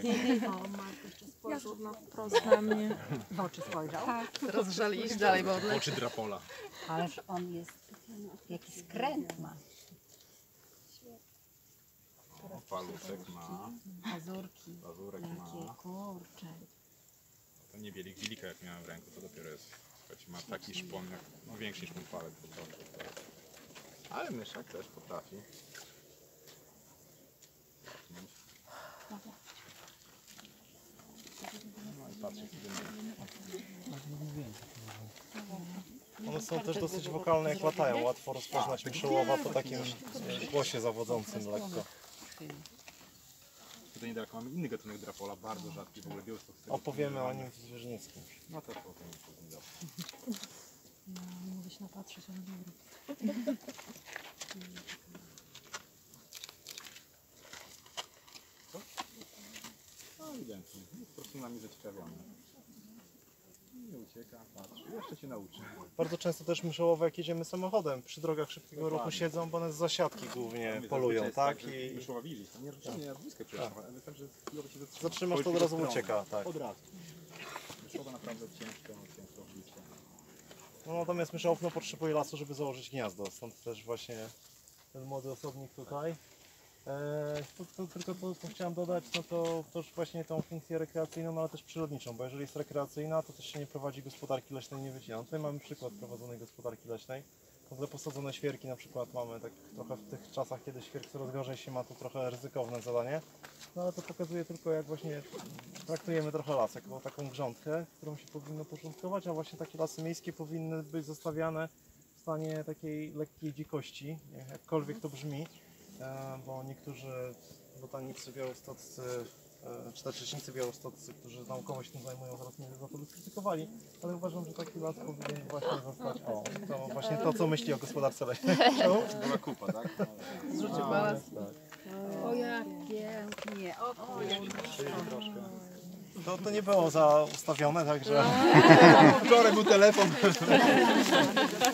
Spojrzał na wprost na mnie. W oczy spojrzał. Rozżali iść dalej, bo odleci. Oczy drapola. Ależ on jest, jaki skręt ma. O, paluszek ma, Pazurki. pazurek Jakie ma. kurcze. To nie bielik wilika jak miałem w ręku, to dopiero jest. Słuchajcie, ma taki szpon, jak, no większy niż mój palec. Ale myszak też potrafi. No patrzcie, One są też dosyć wokalne, jak latają. Łatwo rozpoznać myszołowa po takim głosie zawodzącym lekko. Tutaj niedaleko mamy inny gatunek drapola, bardzo rzadki, w ogóle białystok z tego. Opowiemy o nim w Zwierzynieckim. No to potem później dobrze. Mogę się napatrzeć, ale dobra. Ewidentnie, jest po prostu nami zaciekawiony. Nie ucieka, patrzy, jeszcze się nauczy. Bardzo często też myszołowe, jak jedziemy samochodem, przy drogach szybkiego ruchu siedzą, bo one z zasiadki głównie polują, tak? I willi, to nie nie na blisko przyjechała, ale tak, że chwilowo się zatrzyma. zatrzymasz, to od razu ucieka, tak. Od razu. Wyszła naprawdę ciężko, ciężko blisko. No, natomiast myszołów no, potrzebuje lasu, żeby założyć gniazdo, stąd też właśnie ten młody osobnik tutaj. E, To, to tylko to, co chciałem dodać, no to też właśnie tą funkcję rekreacyjną, no ale też przyrodniczą, bo jeżeli jest rekreacyjna, to też się nie prowadzi gospodarki leśnej, nie wycina. Tutaj mamy przykład prowadzonej gospodarki leśnej. W ogóle posadzone świerki na przykład mamy tak trochę w tych czasach, kiedy świerk coraz gorzej się ma, to trochę ryzykowne zadanie. No ale to pokazuje tylko jak właśnie traktujemy trochę las jako taką grządkę, którą się powinno porządkować, a właśnie takie lasy miejskie powinny być zostawiane w stanie takiej lekkiej dzikości, jakkolwiek to brzmi, bo niektórzy botanicy białostoccy, e, czy też rzecznicy białostoccy, którzy naukowo się tym zajmują, zaraz mnie za to dyskrytykowali, ale uważam, że taki las powinien właśnie zostać, o, to właśnie to, co myśli o gospodarce leśnej. Była kupa, tak? Zrzucie balast. O jak pięknie, o To, to nie było zaustawione, także... Wczoraj był telefon.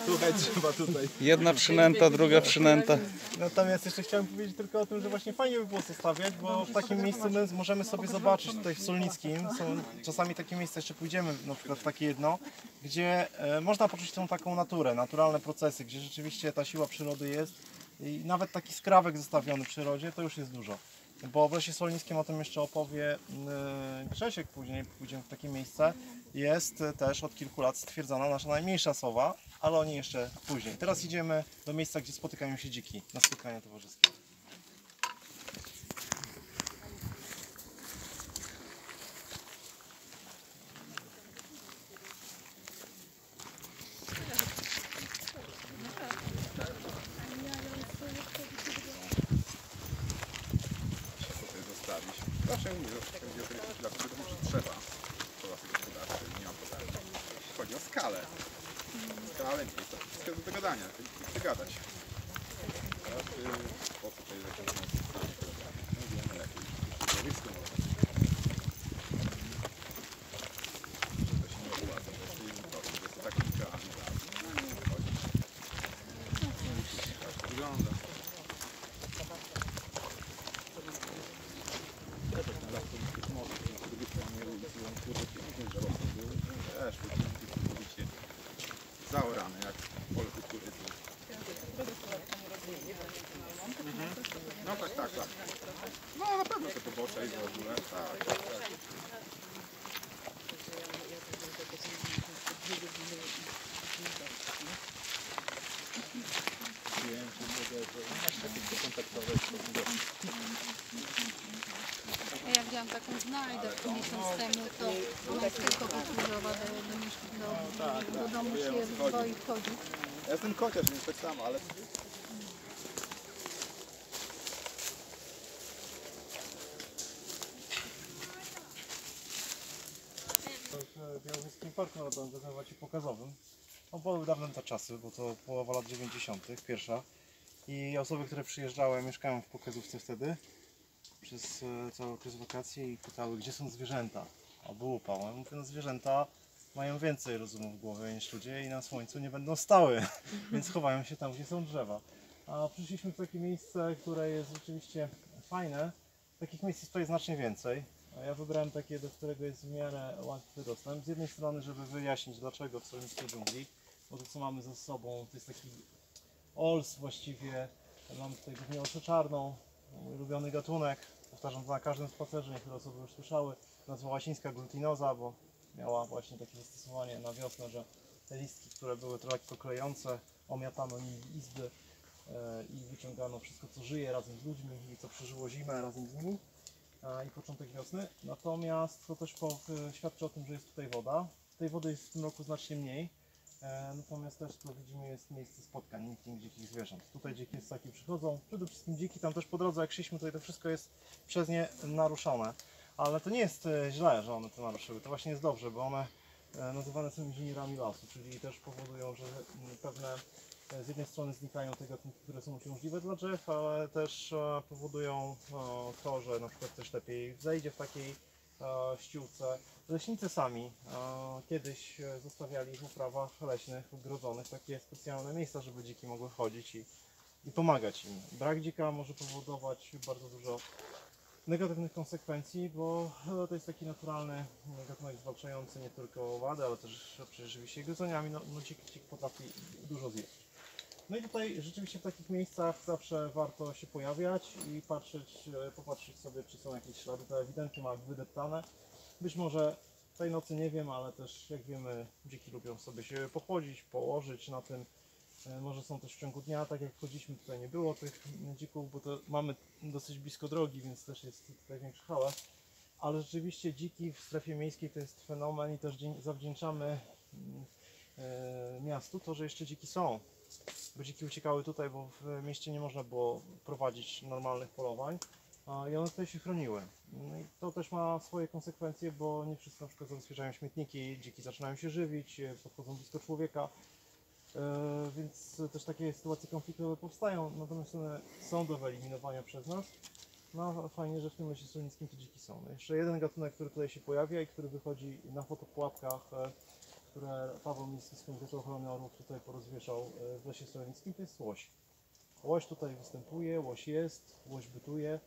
Słuchaj, trzeba tutaj. Jedna przynęta, druga przynęta. Natomiast jeszcze chciałem powiedzieć tylko o tym, że właśnie fajnie by było zostawiać, bo w takim miejscu my możemy sobie zobaczyć tutaj w Solnickim, są czasami takie miejsca, jeszcze pójdziemy na przykład w takie jedno, gdzie e, można poczuć tą taką naturę, naturalne procesy, gdzie rzeczywiście ta siła przyrody jest i nawet taki skrawek zostawiony w przyrodzie to już jest dużo. Bo w Lesie Solnickim o tym jeszcze opowie yy, Grzesiek później, pójdziemy w takie miejsce. Jest e, też od kilku lat stwierdzona nasza najmniejsza sowa, ale o niej jeszcze później. Teraz idziemy do miejsca, gdzie spotykają się dziki na spotkanie towarzyskie. sobie zostawić. Zawsze mówię, że jak geometrii plastyki, to może trzeba po lasy gospodarcze, nie ma problemu. Chodzi o skalę. Skalę miejsca, wszystko jest do dogadania, tylko przegadać. Teraz y, po co tutaj jakieś mocne stanie, no wiemy jakieś środowisko może. Że to się nie opłaca, to jest jeden problem, to jest taki idealny las. No nie chodzi. Tak to wygląda. Też wycinki całkowicie zaorane jak pole kukurydzy. Mhm. No tak, tak, tak. No na pewno te pobocze i w ogóle, tak, tak, tak. Wiem, że mogę to kontaktować Ja widziałam taką znajdę miesiąc temu, to ona jest tylko posłużowa do, do, mieszk- do, do domu się boi wchodzić. Ja jestem kociarz, więc tak samo, ale To w Białowierskim Parku Narodowym w rezerwacie pokazowym. No były dawne te czasy, bo to połowa lat 90. pierwsza. I osoby, które przyjeżdżały, mieszkałem w pokazówce wtedy przez e, cały okres wakacji i pytały, gdzie są zwierzęta. A był upał. Ja mówię, no zwierzęta mają więcej rozumu w głowie niż ludzie i na słońcu nie będą stały, więc chowają się tam, gdzie są drzewa. A przyszliśmy w takie miejsce, które jest rzeczywiście fajne. Takich miejsc jest tutaj znacznie więcej. A ja wybrałem takie, do którego jest w miarę łatwy dostęp. Z jednej strony, żeby wyjaśnić dlaczego w Solnickiej dżungli, bo to co mamy ze sobą to jest taki ols właściwie. Mamy tutaj głównie olsę czarną, mój ulubiony gatunek. Powtarzam to na każdym spacerze, niektóre osoby już słyszały. Nazwa łacińska glutinoza, bo miała właśnie takie zastosowanie na wiosnę, że te listki, które były lekko klejące, omiatano nimi izby e, i wyciągano wszystko co żyje razem z ludźmi i co przeżyło zimę razem z nimi i początek wiosny. Natomiast to też e, świadczy o tym, że jest tutaj woda. Tej wody jest w tym roku znacznie mniej. E, natomiast też tu widzimy jest miejsce spotkań niektórych dzikich zwierząt. Tutaj dziki ssaki przychodzą, przede wszystkim dziki, tam też po drodze jak szliśmy, tutaj to wszystko jest przez nie naruszone. Ale to nie jest e, źle, że one to naruszyły, to właśnie jest dobrze, bo one e, nazywane są inżynierami lasu, czyli też powodują, że mm, pewne e, z jednej strony znikają te gatunki, które są uciążliwe dla drzew, ale też powodują to, że na przykład też lepiej zejdzie w takiej ściółce. Leśnicy sami kiedyś zostawiali w uprawach leśnych, ogrodzonych takie specjalne miejsca, żeby dziki mogły chodzić i, i pomagać im. Brak dzika może powodować bardzo dużo negatywnych konsekwencji, bo e, to jest taki naturalny gatunek zwalczający nie tylko owady, ale też przecież rzeczywiście gryzoniami. No, no dzik, potrafi dużo zjeść. No i tutaj rzeczywiście w takich miejscach zawsze warto się pojawiać i patrzeć, e, popatrzeć sobie, czy są jakieś ślady. To ewidentnie ma wydeptane. Być może tej nocy nie wiem, ale też jak wiemy, dziki lubią sobie się pochodzić, położyć na tym. E, Może są też w ciągu dnia, tak jak chodziliśmy, tutaj nie było tych dzików, bo to mamy dosyć blisko drogi, więc też jest tutaj większy hałas. Ale rzeczywiście dziki w strefie miejskiej to jest fenomen i też zawdzięczamy mm, e, miastu to, że jeszcze dziki są. Bo dziki uciekały tutaj, bo w mieście nie można było prowadzić normalnych polowań i one tutaj się chroniły. No i to też ma swoje konsekwencje, bo nie wszyscy na przykład zabezpieczają śmietniki, dziki zaczynają się żywić, e, podchodzą blisko człowieka. E, więc też takie sytuacje konfliktowe powstają, natomiast one są do wyeliminowania przez nas. No fajnie, że w tym lesie stronickim te dziki są. Jeszcze jeden gatunek, który tutaj się pojawia i który wychodzi na fotopułapkach, e, które Paweł Miejski z Komitetu Ochrony Orłów tutaj porozwieszał e, w lesie stronickim, to jest łoś. Łoś tutaj występuje, łoś jest, łoś bytuje.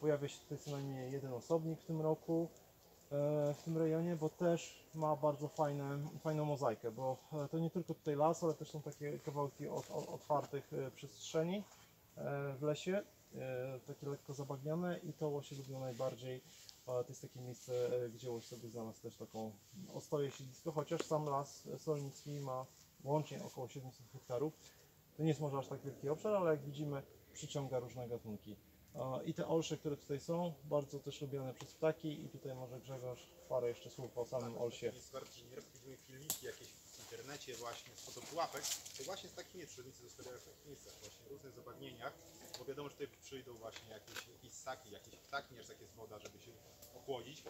Pojawia się tutaj co najmniej jeden osobnik w tym roku w tym rejonie, bo też ma bardzo fajne, fajną mozaikę, bo e, to nie tylko tutaj las, ale też są takie kawałki od, od, otwartych e, przestrzeni e, w lesie, e, takie lekko zabagnione i to łosie lubią najbardziej. E, To jest takie miejsce, e, gdzie łoś sobie znalazł też taką ostoję siedlisko, chociaż sam las solnicki ma łącznie około 700 hektarów. To nie jest może aż tak wielki obszar, ale jak widzimy przyciąga różne gatunki. I te olsze, które tutaj są, bardzo też lubione przez ptaki i tutaj może Grzegorz parę jeszcze słów o samym olsie. Jest bardzo, że nieraz widzimy filmiki jakieś w internecie właśnie z fotopułapek, to właśnie z takich miejsc przewodnicy zostawiają w takich miejscach, właśnie w różnych zabagnieniach, bo wiadomo, że tutaj przyjdą właśnie jakieś, jakieś ssaki, jakieś ptaki, aż tak jest woda, żeby się ochłodzić.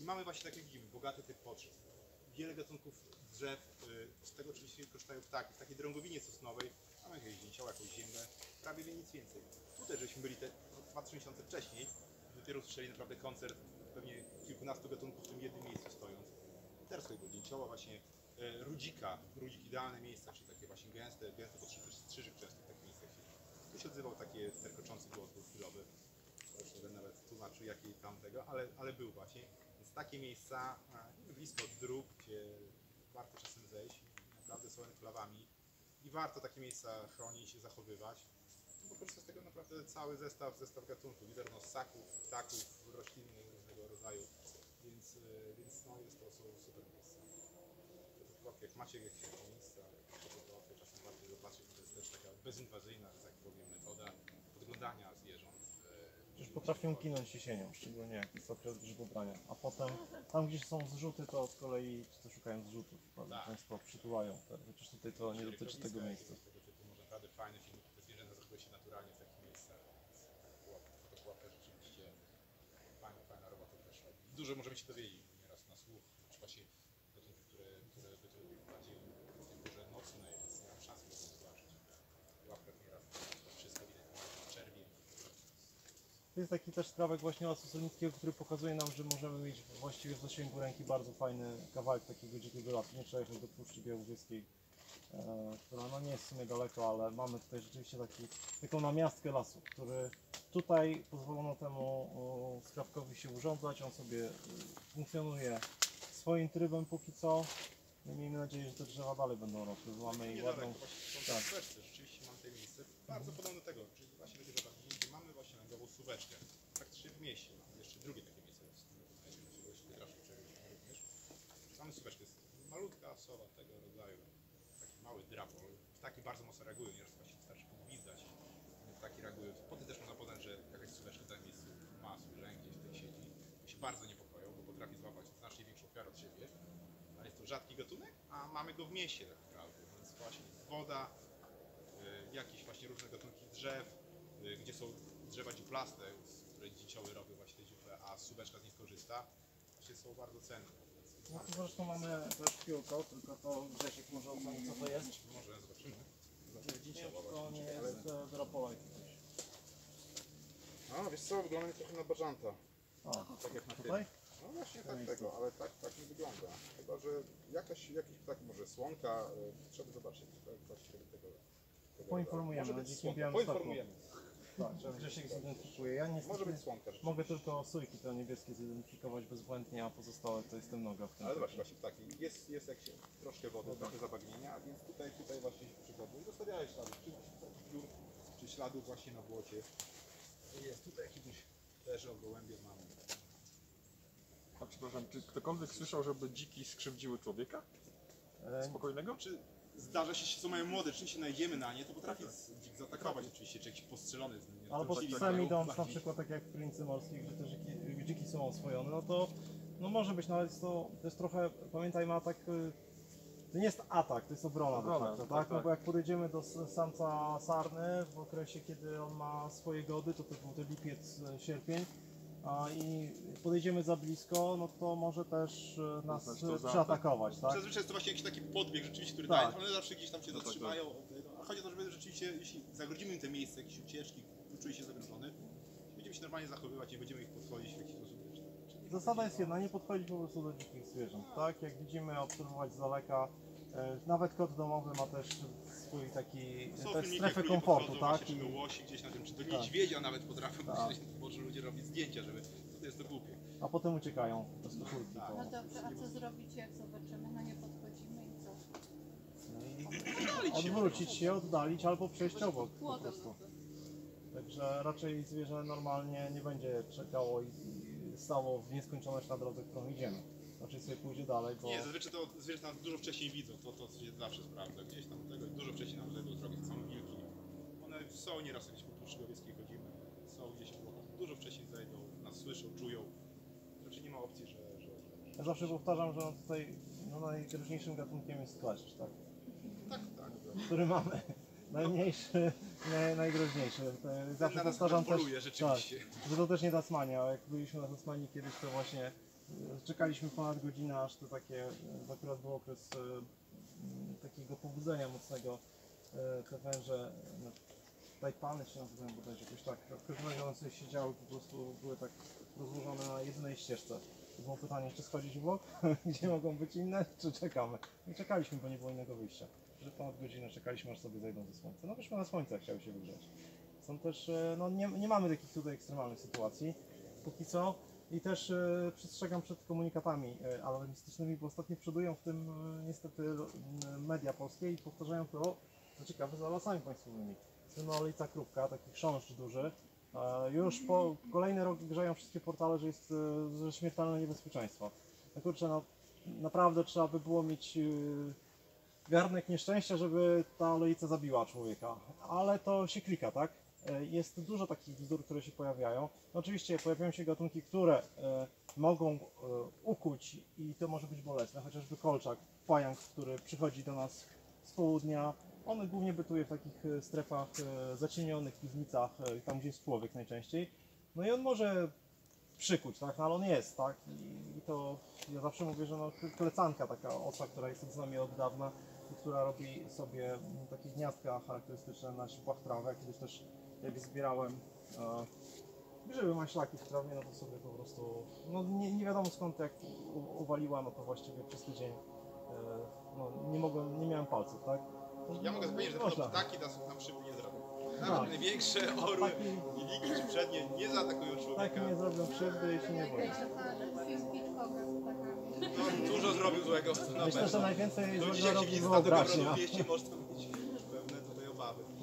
I mamy właśnie takie widzimy, bogaty typ potrzeb. Wiele gatunków drzew, y, z tego oczywiście korzystają ptaki. W takiej drągowinie sosnowej mamy jakieś zięcioła, jakąś ziemię, prawie nic więcej. Tutaj żeśmy byli te no, dwa, trzy miesiące wcześniej, dopiero usłyszeli naprawdę koncert pewnie kilkunastu gatunków w tym jednym miejscu stojąc. Teraz było dzięcioła, właśnie e, rudzika, rudzik idealne miejsce, czyli takie właśnie gęste, gęsto podszyte strzyżyk często w takich miejscach. Tu się odzywał taki terkoczący głos chwilowy, będę nawet tłumaczył jaki tam tego, ale, ale był właśnie. Takie miejsca e, blisko dróg, gdzie warto czasem zejść, naprawdę są enklawami i warto takie miejsca chronić i zachowywać. Bo korzysta z tego naprawdę cały zestaw, zestaw gatunków, i zarówno ssaków, ptaków, roślin różnego rodzaju, więc, e, więc no jest to są super miejsca. Jak macie jakieś miejsca, fotografie czasem warto zobaczyć, to jest też taka bezinwazyjna, tak powiem, metoda podglądania zwierząt. Przecież potrafią ginąć jesienią, szczególnie jak jest okres grzybobrania. A potem, tam gdzie są zrzuty, to z kolei ci, co szukają zrzutów, bardzo Tak. często przytulają. te- Chociaż tutaj to nie dotyczy tego miejsca. Tego typu może naprawdę fajne filmiki, te zwierzęta zachowują się naturalnie w takich miejscach. Więc taka pułap- Fotopułapka rzeczywiście fajna, fajna robota też robi. Dużo możemy się dowiedzieć nieraz na słuch, czy właśnie gatunki, które, które bytują bardziej w tej porze nocnej, więc nie mam szansy tego zobaczyć. W łapkach nieraz wszystko widać, czerwień. To jest taki też skrawek właśnie lasu solnickiego, który pokazuje nam, że możemy mieć właściwie w zasięgu ręki bardzo fajny kawałek takiego dzikiego lasu. Nie trzeba jechać do Puszczy Białowieskiej, e, która no nie jest w sumie daleko, ale mamy tutaj rzeczywiście taki, taką namiastkę lasu, który tutaj pozwolono temu o, skrawkowi się urządzać. On sobie y, funkcjonuje swoim trybem póki co. No, miejmy nadzieję, że te drzewa dalej będą rosły. Mamy i ładną tak. rzeczywiście mam tutaj miejsce bardzo podobne czyli właśnie do tego zabawienia, gdzie mamy właśnie lęgową suweczkę, praktycznie w mieście, jeszcze drugie takie miejsce, również. Mamy suweczkę, jest malutka sowa tego rodzaju, taki mały drapol, ptaki bardzo mocno reagują, nieraz właśnie wystarczy pogwizdać, ptaki reagują, potem też można poznać, że jakaś suweczka w danym miejscu ma lęk, gdzieś tutaj siedzi, i się bardzo niepokoją, bo potrafi złapać znacznie większą ofiarę od siebie, ale jest to rzadki gatunek, a mamy go w mieście tak naprawdę, więc właśnie woda, y, jakieś właśnie różne gatunki drzew, y, gdzie są drzewa dziuplaste, z których dzięcioły robią właśnie te dziuple, a subeczka z nich korzysta, właśnie są bardzo cenne. No tu zresztą mamy też piórko, tylko to Grzesiek może ocenić co to jest. może zobaczymy. Nie, to nie jest e, drapolaj. A wiesz co, wygląda trochę na bażanta. O, Tak jak na tutaj? No właśnie tak tego, ale tak, tak nie wygląda. Chyba, że jakaś, jakiś ptak, może słonka, y, trzeba zobaczyć właściwie tego. tego Poinformujemy na dzikim białym Poinformujemy. Tak, że Grzesiek zidentyfikuje. Ja niestety Może być słonka. rzeczywiście. mogę tylko sójki te niebieskie zidentyfikować bezbłędnie, a pozostałe to jestem noga w tym. Ale zobacz, właśnie ptaki. Jest, jest jak się troszkę wody, trochę zabagnienia, więc tutaj, tutaj właśnie się przygotuj. Zostawiałeś ślady, czy śladów właśnie na błocie. Jest tutaj jakiś leży o gołębie mamy. A przepraszam, czy ktokolwiek słyszał, żeby dziki skrzywdziły człowieka? Spokojnego? Czy zdarza się, że są mają młode, czym się najdziemy na nie, to potrafi z- dzik zaatakować oczywiście, czy jakiś postrzelony z nim. nie? Albo To z dziwi psem takiego idąc na przykład tak jak w Pryncy Morskich, gdzie te dziki, dziki są oswojone, no to no może być, no ale jest to, to jest trochę, pamiętajmy atak, y, to nie jest atak, to jest obrona, Obrona, de facto, tak, tak? No tak. bo jak podejdziemy do samca sarny w okresie, kiedy on ma swoje gody, to to był to lipiec, e, sierpień, a i podejdziemy za blisko, no to może też e, nas Uznać to e, za przeatakować, tak? Zazwyczaj jest to właśnie jakiś taki podbieg rzeczywiście, który Tak. daje, one zawsze gdzieś tam się No tak, zatrzymają. A chodzi o to, żeby rzeczywiście, jeśli zagrodzimy im te miejsce, jakieś ucieczki, czuje się zagrożony, będziemy się normalnie zachowywać, nie będziemy ich podchodzić w jakiś sposób. czy- Zasada jest jedna, nie podchodzić po prostu do dzikich zwierząt, tak? Jak widzimy, obserwować z daleka. E, Nawet kot domowy ma też swój taki strefę komfortu, tak? I do łosi gdzieś na tym, czy do Tak. niedźwiedzia nawet potrafią Tak. tak. może ludzie robić zdjęcia, żeby to jest to głupie. a potem uciekają bez koszulki. No To, dobrze, a co zrobić jak zobaczymy? No nie podchodzimy i co? no i odwrócić się, oddalić albo przejść obok po prostu. Także raczej zwierzę normalnie nie będzie czekało i, i stało w nieskończoność na drodze, którą idziemy. Raczej sobie pójdzie dalej, bo Nie, zazwyczaj to zwierzęta nas dużo wcześniej widzą, to, to się zawsze sprawdza. Gdzieś tam tego, dużo wcześniej nam zejdą z drogi, to są wilki. One są nieraz gdzieś po Puszczy Łowieckiej chodzimy, są gdzieś w dużo wcześniej zejdą, nas słyszą, czują. Raczej nie ma opcji, że... że, ja zawsze powtarzam, że no tutaj no najgroźniejszym gatunkiem jest kleszcz, tak? Tak, tak. który mamy. Najmniejszy, naj, najgroźniejszy. Zawsze powtarzam też, poluje rzeczywiście. tak, że to też nie Tasmania. Jak byliśmy na Tasmanii kiedyś, to właśnie czekaliśmy ponad godzinę, aż to takie, akurat był okres e, takiego pobudzenia mocnego. E, Te węże, no, tajpany się nazywają bodajże jakoś tak. W każdym razie one sobie siedziały, po prostu były tak rozłożone na jednej ścieżce. Było pytanie, czy schodzić w bok, gdzie mogą być inne, czy czekamy. I czekaliśmy, bo nie było innego wyjścia. Że ponad godzinę czekaliśmy, aż sobie zejdą ze słońca. No wyszły na słońce, chciały się wygrzać. Są też, e, no nie, nie mamy takich tutaj ekstremalnych sytuacji, póki co. I też e, przestrzegam przed komunikatami e, alarmistycznymi, bo ostatnio przodują w tym e, niestety media polskie i powtarzają to, co ciekawe, za lasami państwowymi. Słynolica krówka, taki chrząszcz duży. Już po kolejny rok grzeją wszystkie portale, że jest że śmiertelne niebezpieczeństwo. No kurczę, no naprawdę trzeba by było mieć garnek nieszczęścia, żeby ta olejca zabiła człowieka. Ale to się klika, tak? E, Jest dużo takich bzdur, które się pojawiają. No Oczywiście pojawiają się gatunki, które e, mogą e, ukuć i to może być bolesne, chociażby kolczak, pająk, który przychodzi do nas z południa. On głównie bytuje w takich strefach zacienionych, piwnicach, tam gdzie jest człowiek najczęściej. No i on może przykuć, tak? No ale on jest, tak? I, to ja zawsze mówię, że no, klecanka, taka osa, która jest z nami od dawna i która robi sobie takie gniazdka charakterystyczne na ściupach trawy. Ja Kiedyś też jak zbierałem grzyby, maślaki w trawie, no to sobie po prostu, no nie, nie wiadomo skąd jak uwaliła, no to właściwie przez tydzień e, no, nie mogłem, nie miałem palców, tak? Ja mogę no, powiedzieć, że można. to ptaki nas nam krzywdy nie zrobią. Tak. Nawet największe orły Taki, i ligi czy przednie nie zaatakują człowieka. nie zrobią krzywdy i się nie z ptakami. No, dużo zrobił złego. to na Myślę, pewno. że najwięcej Do złego dzisiaj na tego wyobraźnia. mieście można.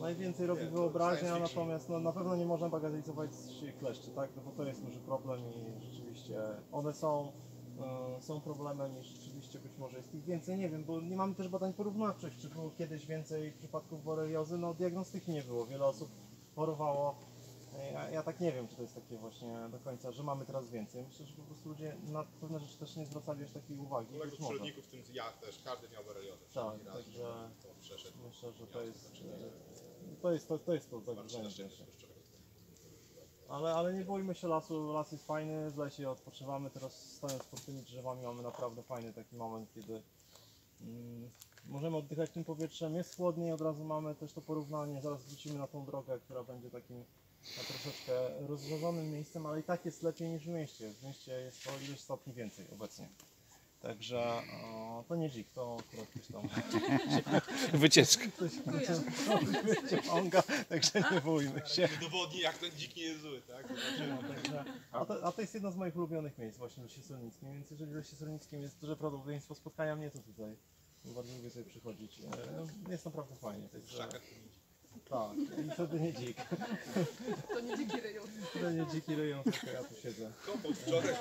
Najwięcej robi wyobraźnia, natomiast no, na pewno nie można bagatelizować kleszczy, tak? No bo to jest duży problem i rzeczywiście one są, e, są problemem i rzeczywiście być może jest ich więcej, nie wiem, bo nie mamy też badań porównawczych, czy było kiedyś więcej przypadków boreliozy, no diagnostyki nie było, wiele osób chorowało. Ja, ja tak nie wiem, czy to jest takie właśnie do końca, że mamy teraz więcej. Myślę, że po prostu ludzie na pewne rzeczy też nie zwracali aż takiej uwagi. Być może. przyrodników, w tym ja też, każdy miał boreliozę. Tak, także-. Myślę, że to jest, to jest to, to, jest to zagrożenie. Myślę. szczerze. Ale, ale nie bójmy się lasu, las jest fajny, w lesie odpoczywamy, teraz stojąc pod tymi drzewami mamy naprawdę fajny taki moment, kiedy mm, możemy oddychać tym powietrzem, jest chłodniej, od razu mamy też to porównanie, zaraz wrócimy na tą drogę, która będzie takim no, troszeczkę rozłożonym miejscem, ale i tak jest lepiej niż w mieście, w mieście jest to ileś stopni więcej obecnie. Także o, to nie dzik, to akurat ktoś tam Wycieczka. ktoś, wyciąga, także nie bójmy się. Udowodni jak ten dzik nie jest zły, tak? No, także, a, to, a to jest jedno z moich ulubionych miejsc właśnie w Lesie Solnickim, więc jeżeli w Lesie Solnickim jest duże prawdopodobieństwo spotkania mnie, to tutaj bardzo lubię sobie przychodzić. E, Jest naprawdę fajnie. Także. Tak, i wtedy nie dzik. To nie dziki ryją. Wtedy nie dziki ryją, tylko ja tu siedzę. Kompost wczoraj,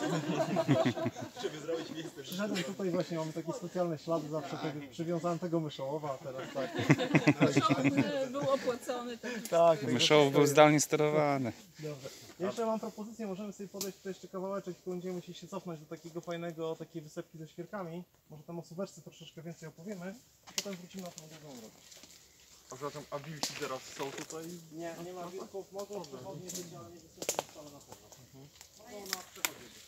żeby zrobić miejsce. Przyszedłem tutaj właśnie, mamy takie specjalne ślady zawsze tego, przywiązałem tego myszołowa, a teraz tak. Był opłacony. Tak. Tak, tak. Myszołów był zdalnie sterowany. Dobrze. Jeszcze mam propozycję, możemy sobie podejść tutaj jeszcze kawałeczek, tylko będziemy musieli się cofnąć do takiego fajnego, takiej wysepki ze świerkami. Może tam o suweczce troszeczkę więcej opowiemy, i potem wrócimy na tą drugą drogę. A zatem, a wilki teraz są tutaj? Nie, nie ma wilków, mogą przechodnie być, ale nie występują wcale na pewno. Mogą na przechodzie być.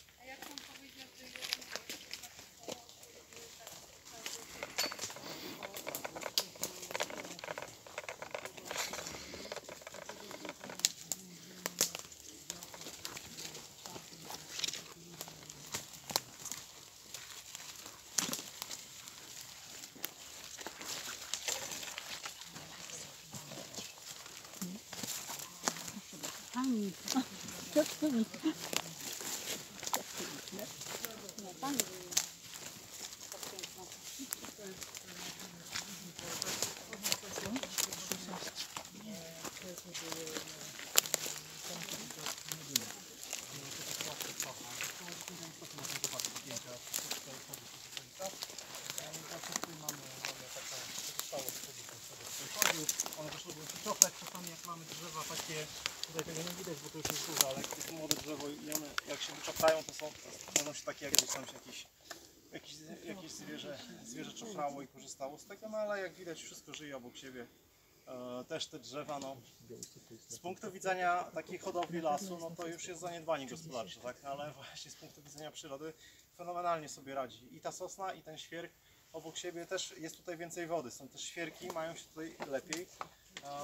Pani. One zresztą były trochę czasami jak mamy drzewa takie, tutaj tego nie widać, bo to już jest duże, ale jak to młode drzewo i one jak się wyczaprają, to są, mogą się takie jak gdzieś tam się jakiś, jakiś, jakieś zwierzę, zwierzę czofrało i korzystało z tego, no ale jak widać wszystko żyje obok siebie. E, też te drzewa, no z punktu widzenia takiej hodowli lasu, no to już jest zaniedbanie gospodarcze, tak? Ale właśnie z punktu widzenia przyrody fenomenalnie sobie radzi. I ta sosna, i ten świerk obok siebie też jest tutaj więcej wody. Są też świerki, mają się tutaj lepiej.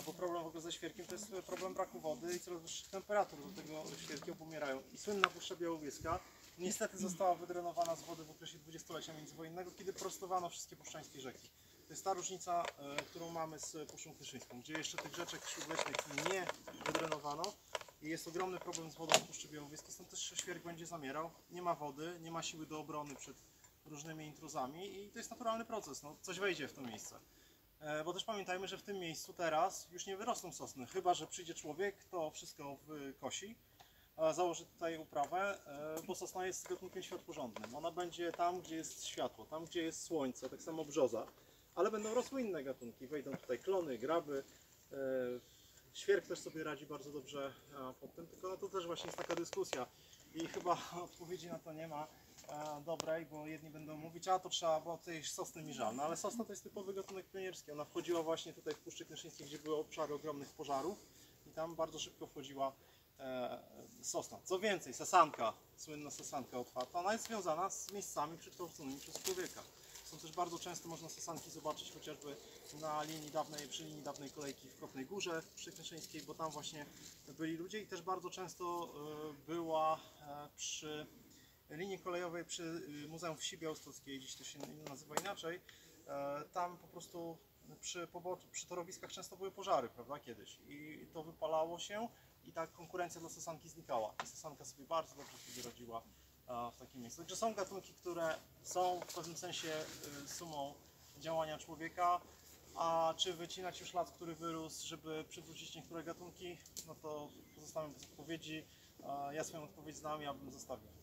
Bo problem w ogóle ze świerkiem to jest problem braku wody i coraz wyższych temperatur, do tego świerki obumierają. I słynna Puszcza Białowieska niestety została wydrenowana z wody w okresie dwudziestolecia międzywojennego, kiedy prostowano wszystkie puszczańskie rzeki. To jest ta różnica, e, którą mamy z Puszczą Kryszyńską, gdzie jeszcze tych rzeczek śródleśnych nie wydrenowano i jest ogromny problem z wodą w Puszczy Białowieskiej, stąd też świerk będzie zamierał. Nie ma wody, nie ma siły do obrony przed różnymi intruzami i to jest naturalny proces, no, coś wejdzie w to miejsce. E, Bo też pamiętajmy, że w tym miejscu teraz już nie wyrosną sosny, chyba że przyjdzie człowiek, to wszystko wykosi, założy tutaj uprawę, e, bo sosna jest gatunkiem światłożądnym. Ona będzie tam, gdzie jest światło, tam, gdzie jest słońce, tak samo brzoza, ale będą rosły inne gatunki. Wejdą tutaj klony, graby, e, świerk też sobie radzi bardzo dobrze pod tym, tylko to też właśnie jest taka dyskusja. I chyba odpowiedzi na to nie ma e, dobrej, bo jedni będą mówić, a to trzeba, bo tej sosny mi żal. No ale sosna to jest typowy gatunek pionierski. Ona wchodziła właśnie tutaj w Puszczy Knyszyńskiej, gdzie były obszary ogromnych pożarów i tam bardzo szybko wchodziła e, sosna. Co więcej, sasanka, słynna sasanka otwarta, ona jest związana z miejscami przekształconymi przez człowieka. Są też bardzo często można sasanki zobaczyć chociażby na linii dawnej, przy linii dawnej kolejki w Kopnej Górze w Puszczy Knyszyńskiej, bo tam właśnie byli ludzie i też bardzo często e, była e, przy linii kolejowej przy y, Muzeum Wsi Białostockiej, dziś to się nazywa inaczej, e, tam po prostu przy, przy torowiskach często były pożary, prawda, kiedyś. I to wypalało się i ta konkurencja dla sasanki znikała. I sasanka sobie bardzo dobrze sobie radziła e, w takim miejscu. Także są gatunki, które są w pewnym sensie y, sumą działania człowieka, a czy wycinać już las, który wyrósł, żeby przywrócić niektóre gatunki, no to pozostawiam bez odpowiedzi. A Ja swoją odpowiedź znam, ja bym zostawił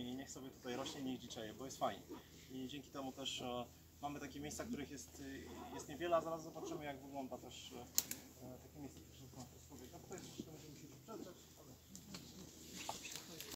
i niech sobie tutaj rośnie, niech dziczeje, bo jest fajnie. I dzięki temu też e, mamy takie miejsca, których jest, y, jest niewiele, a zaraz zobaczymy jak wygląda też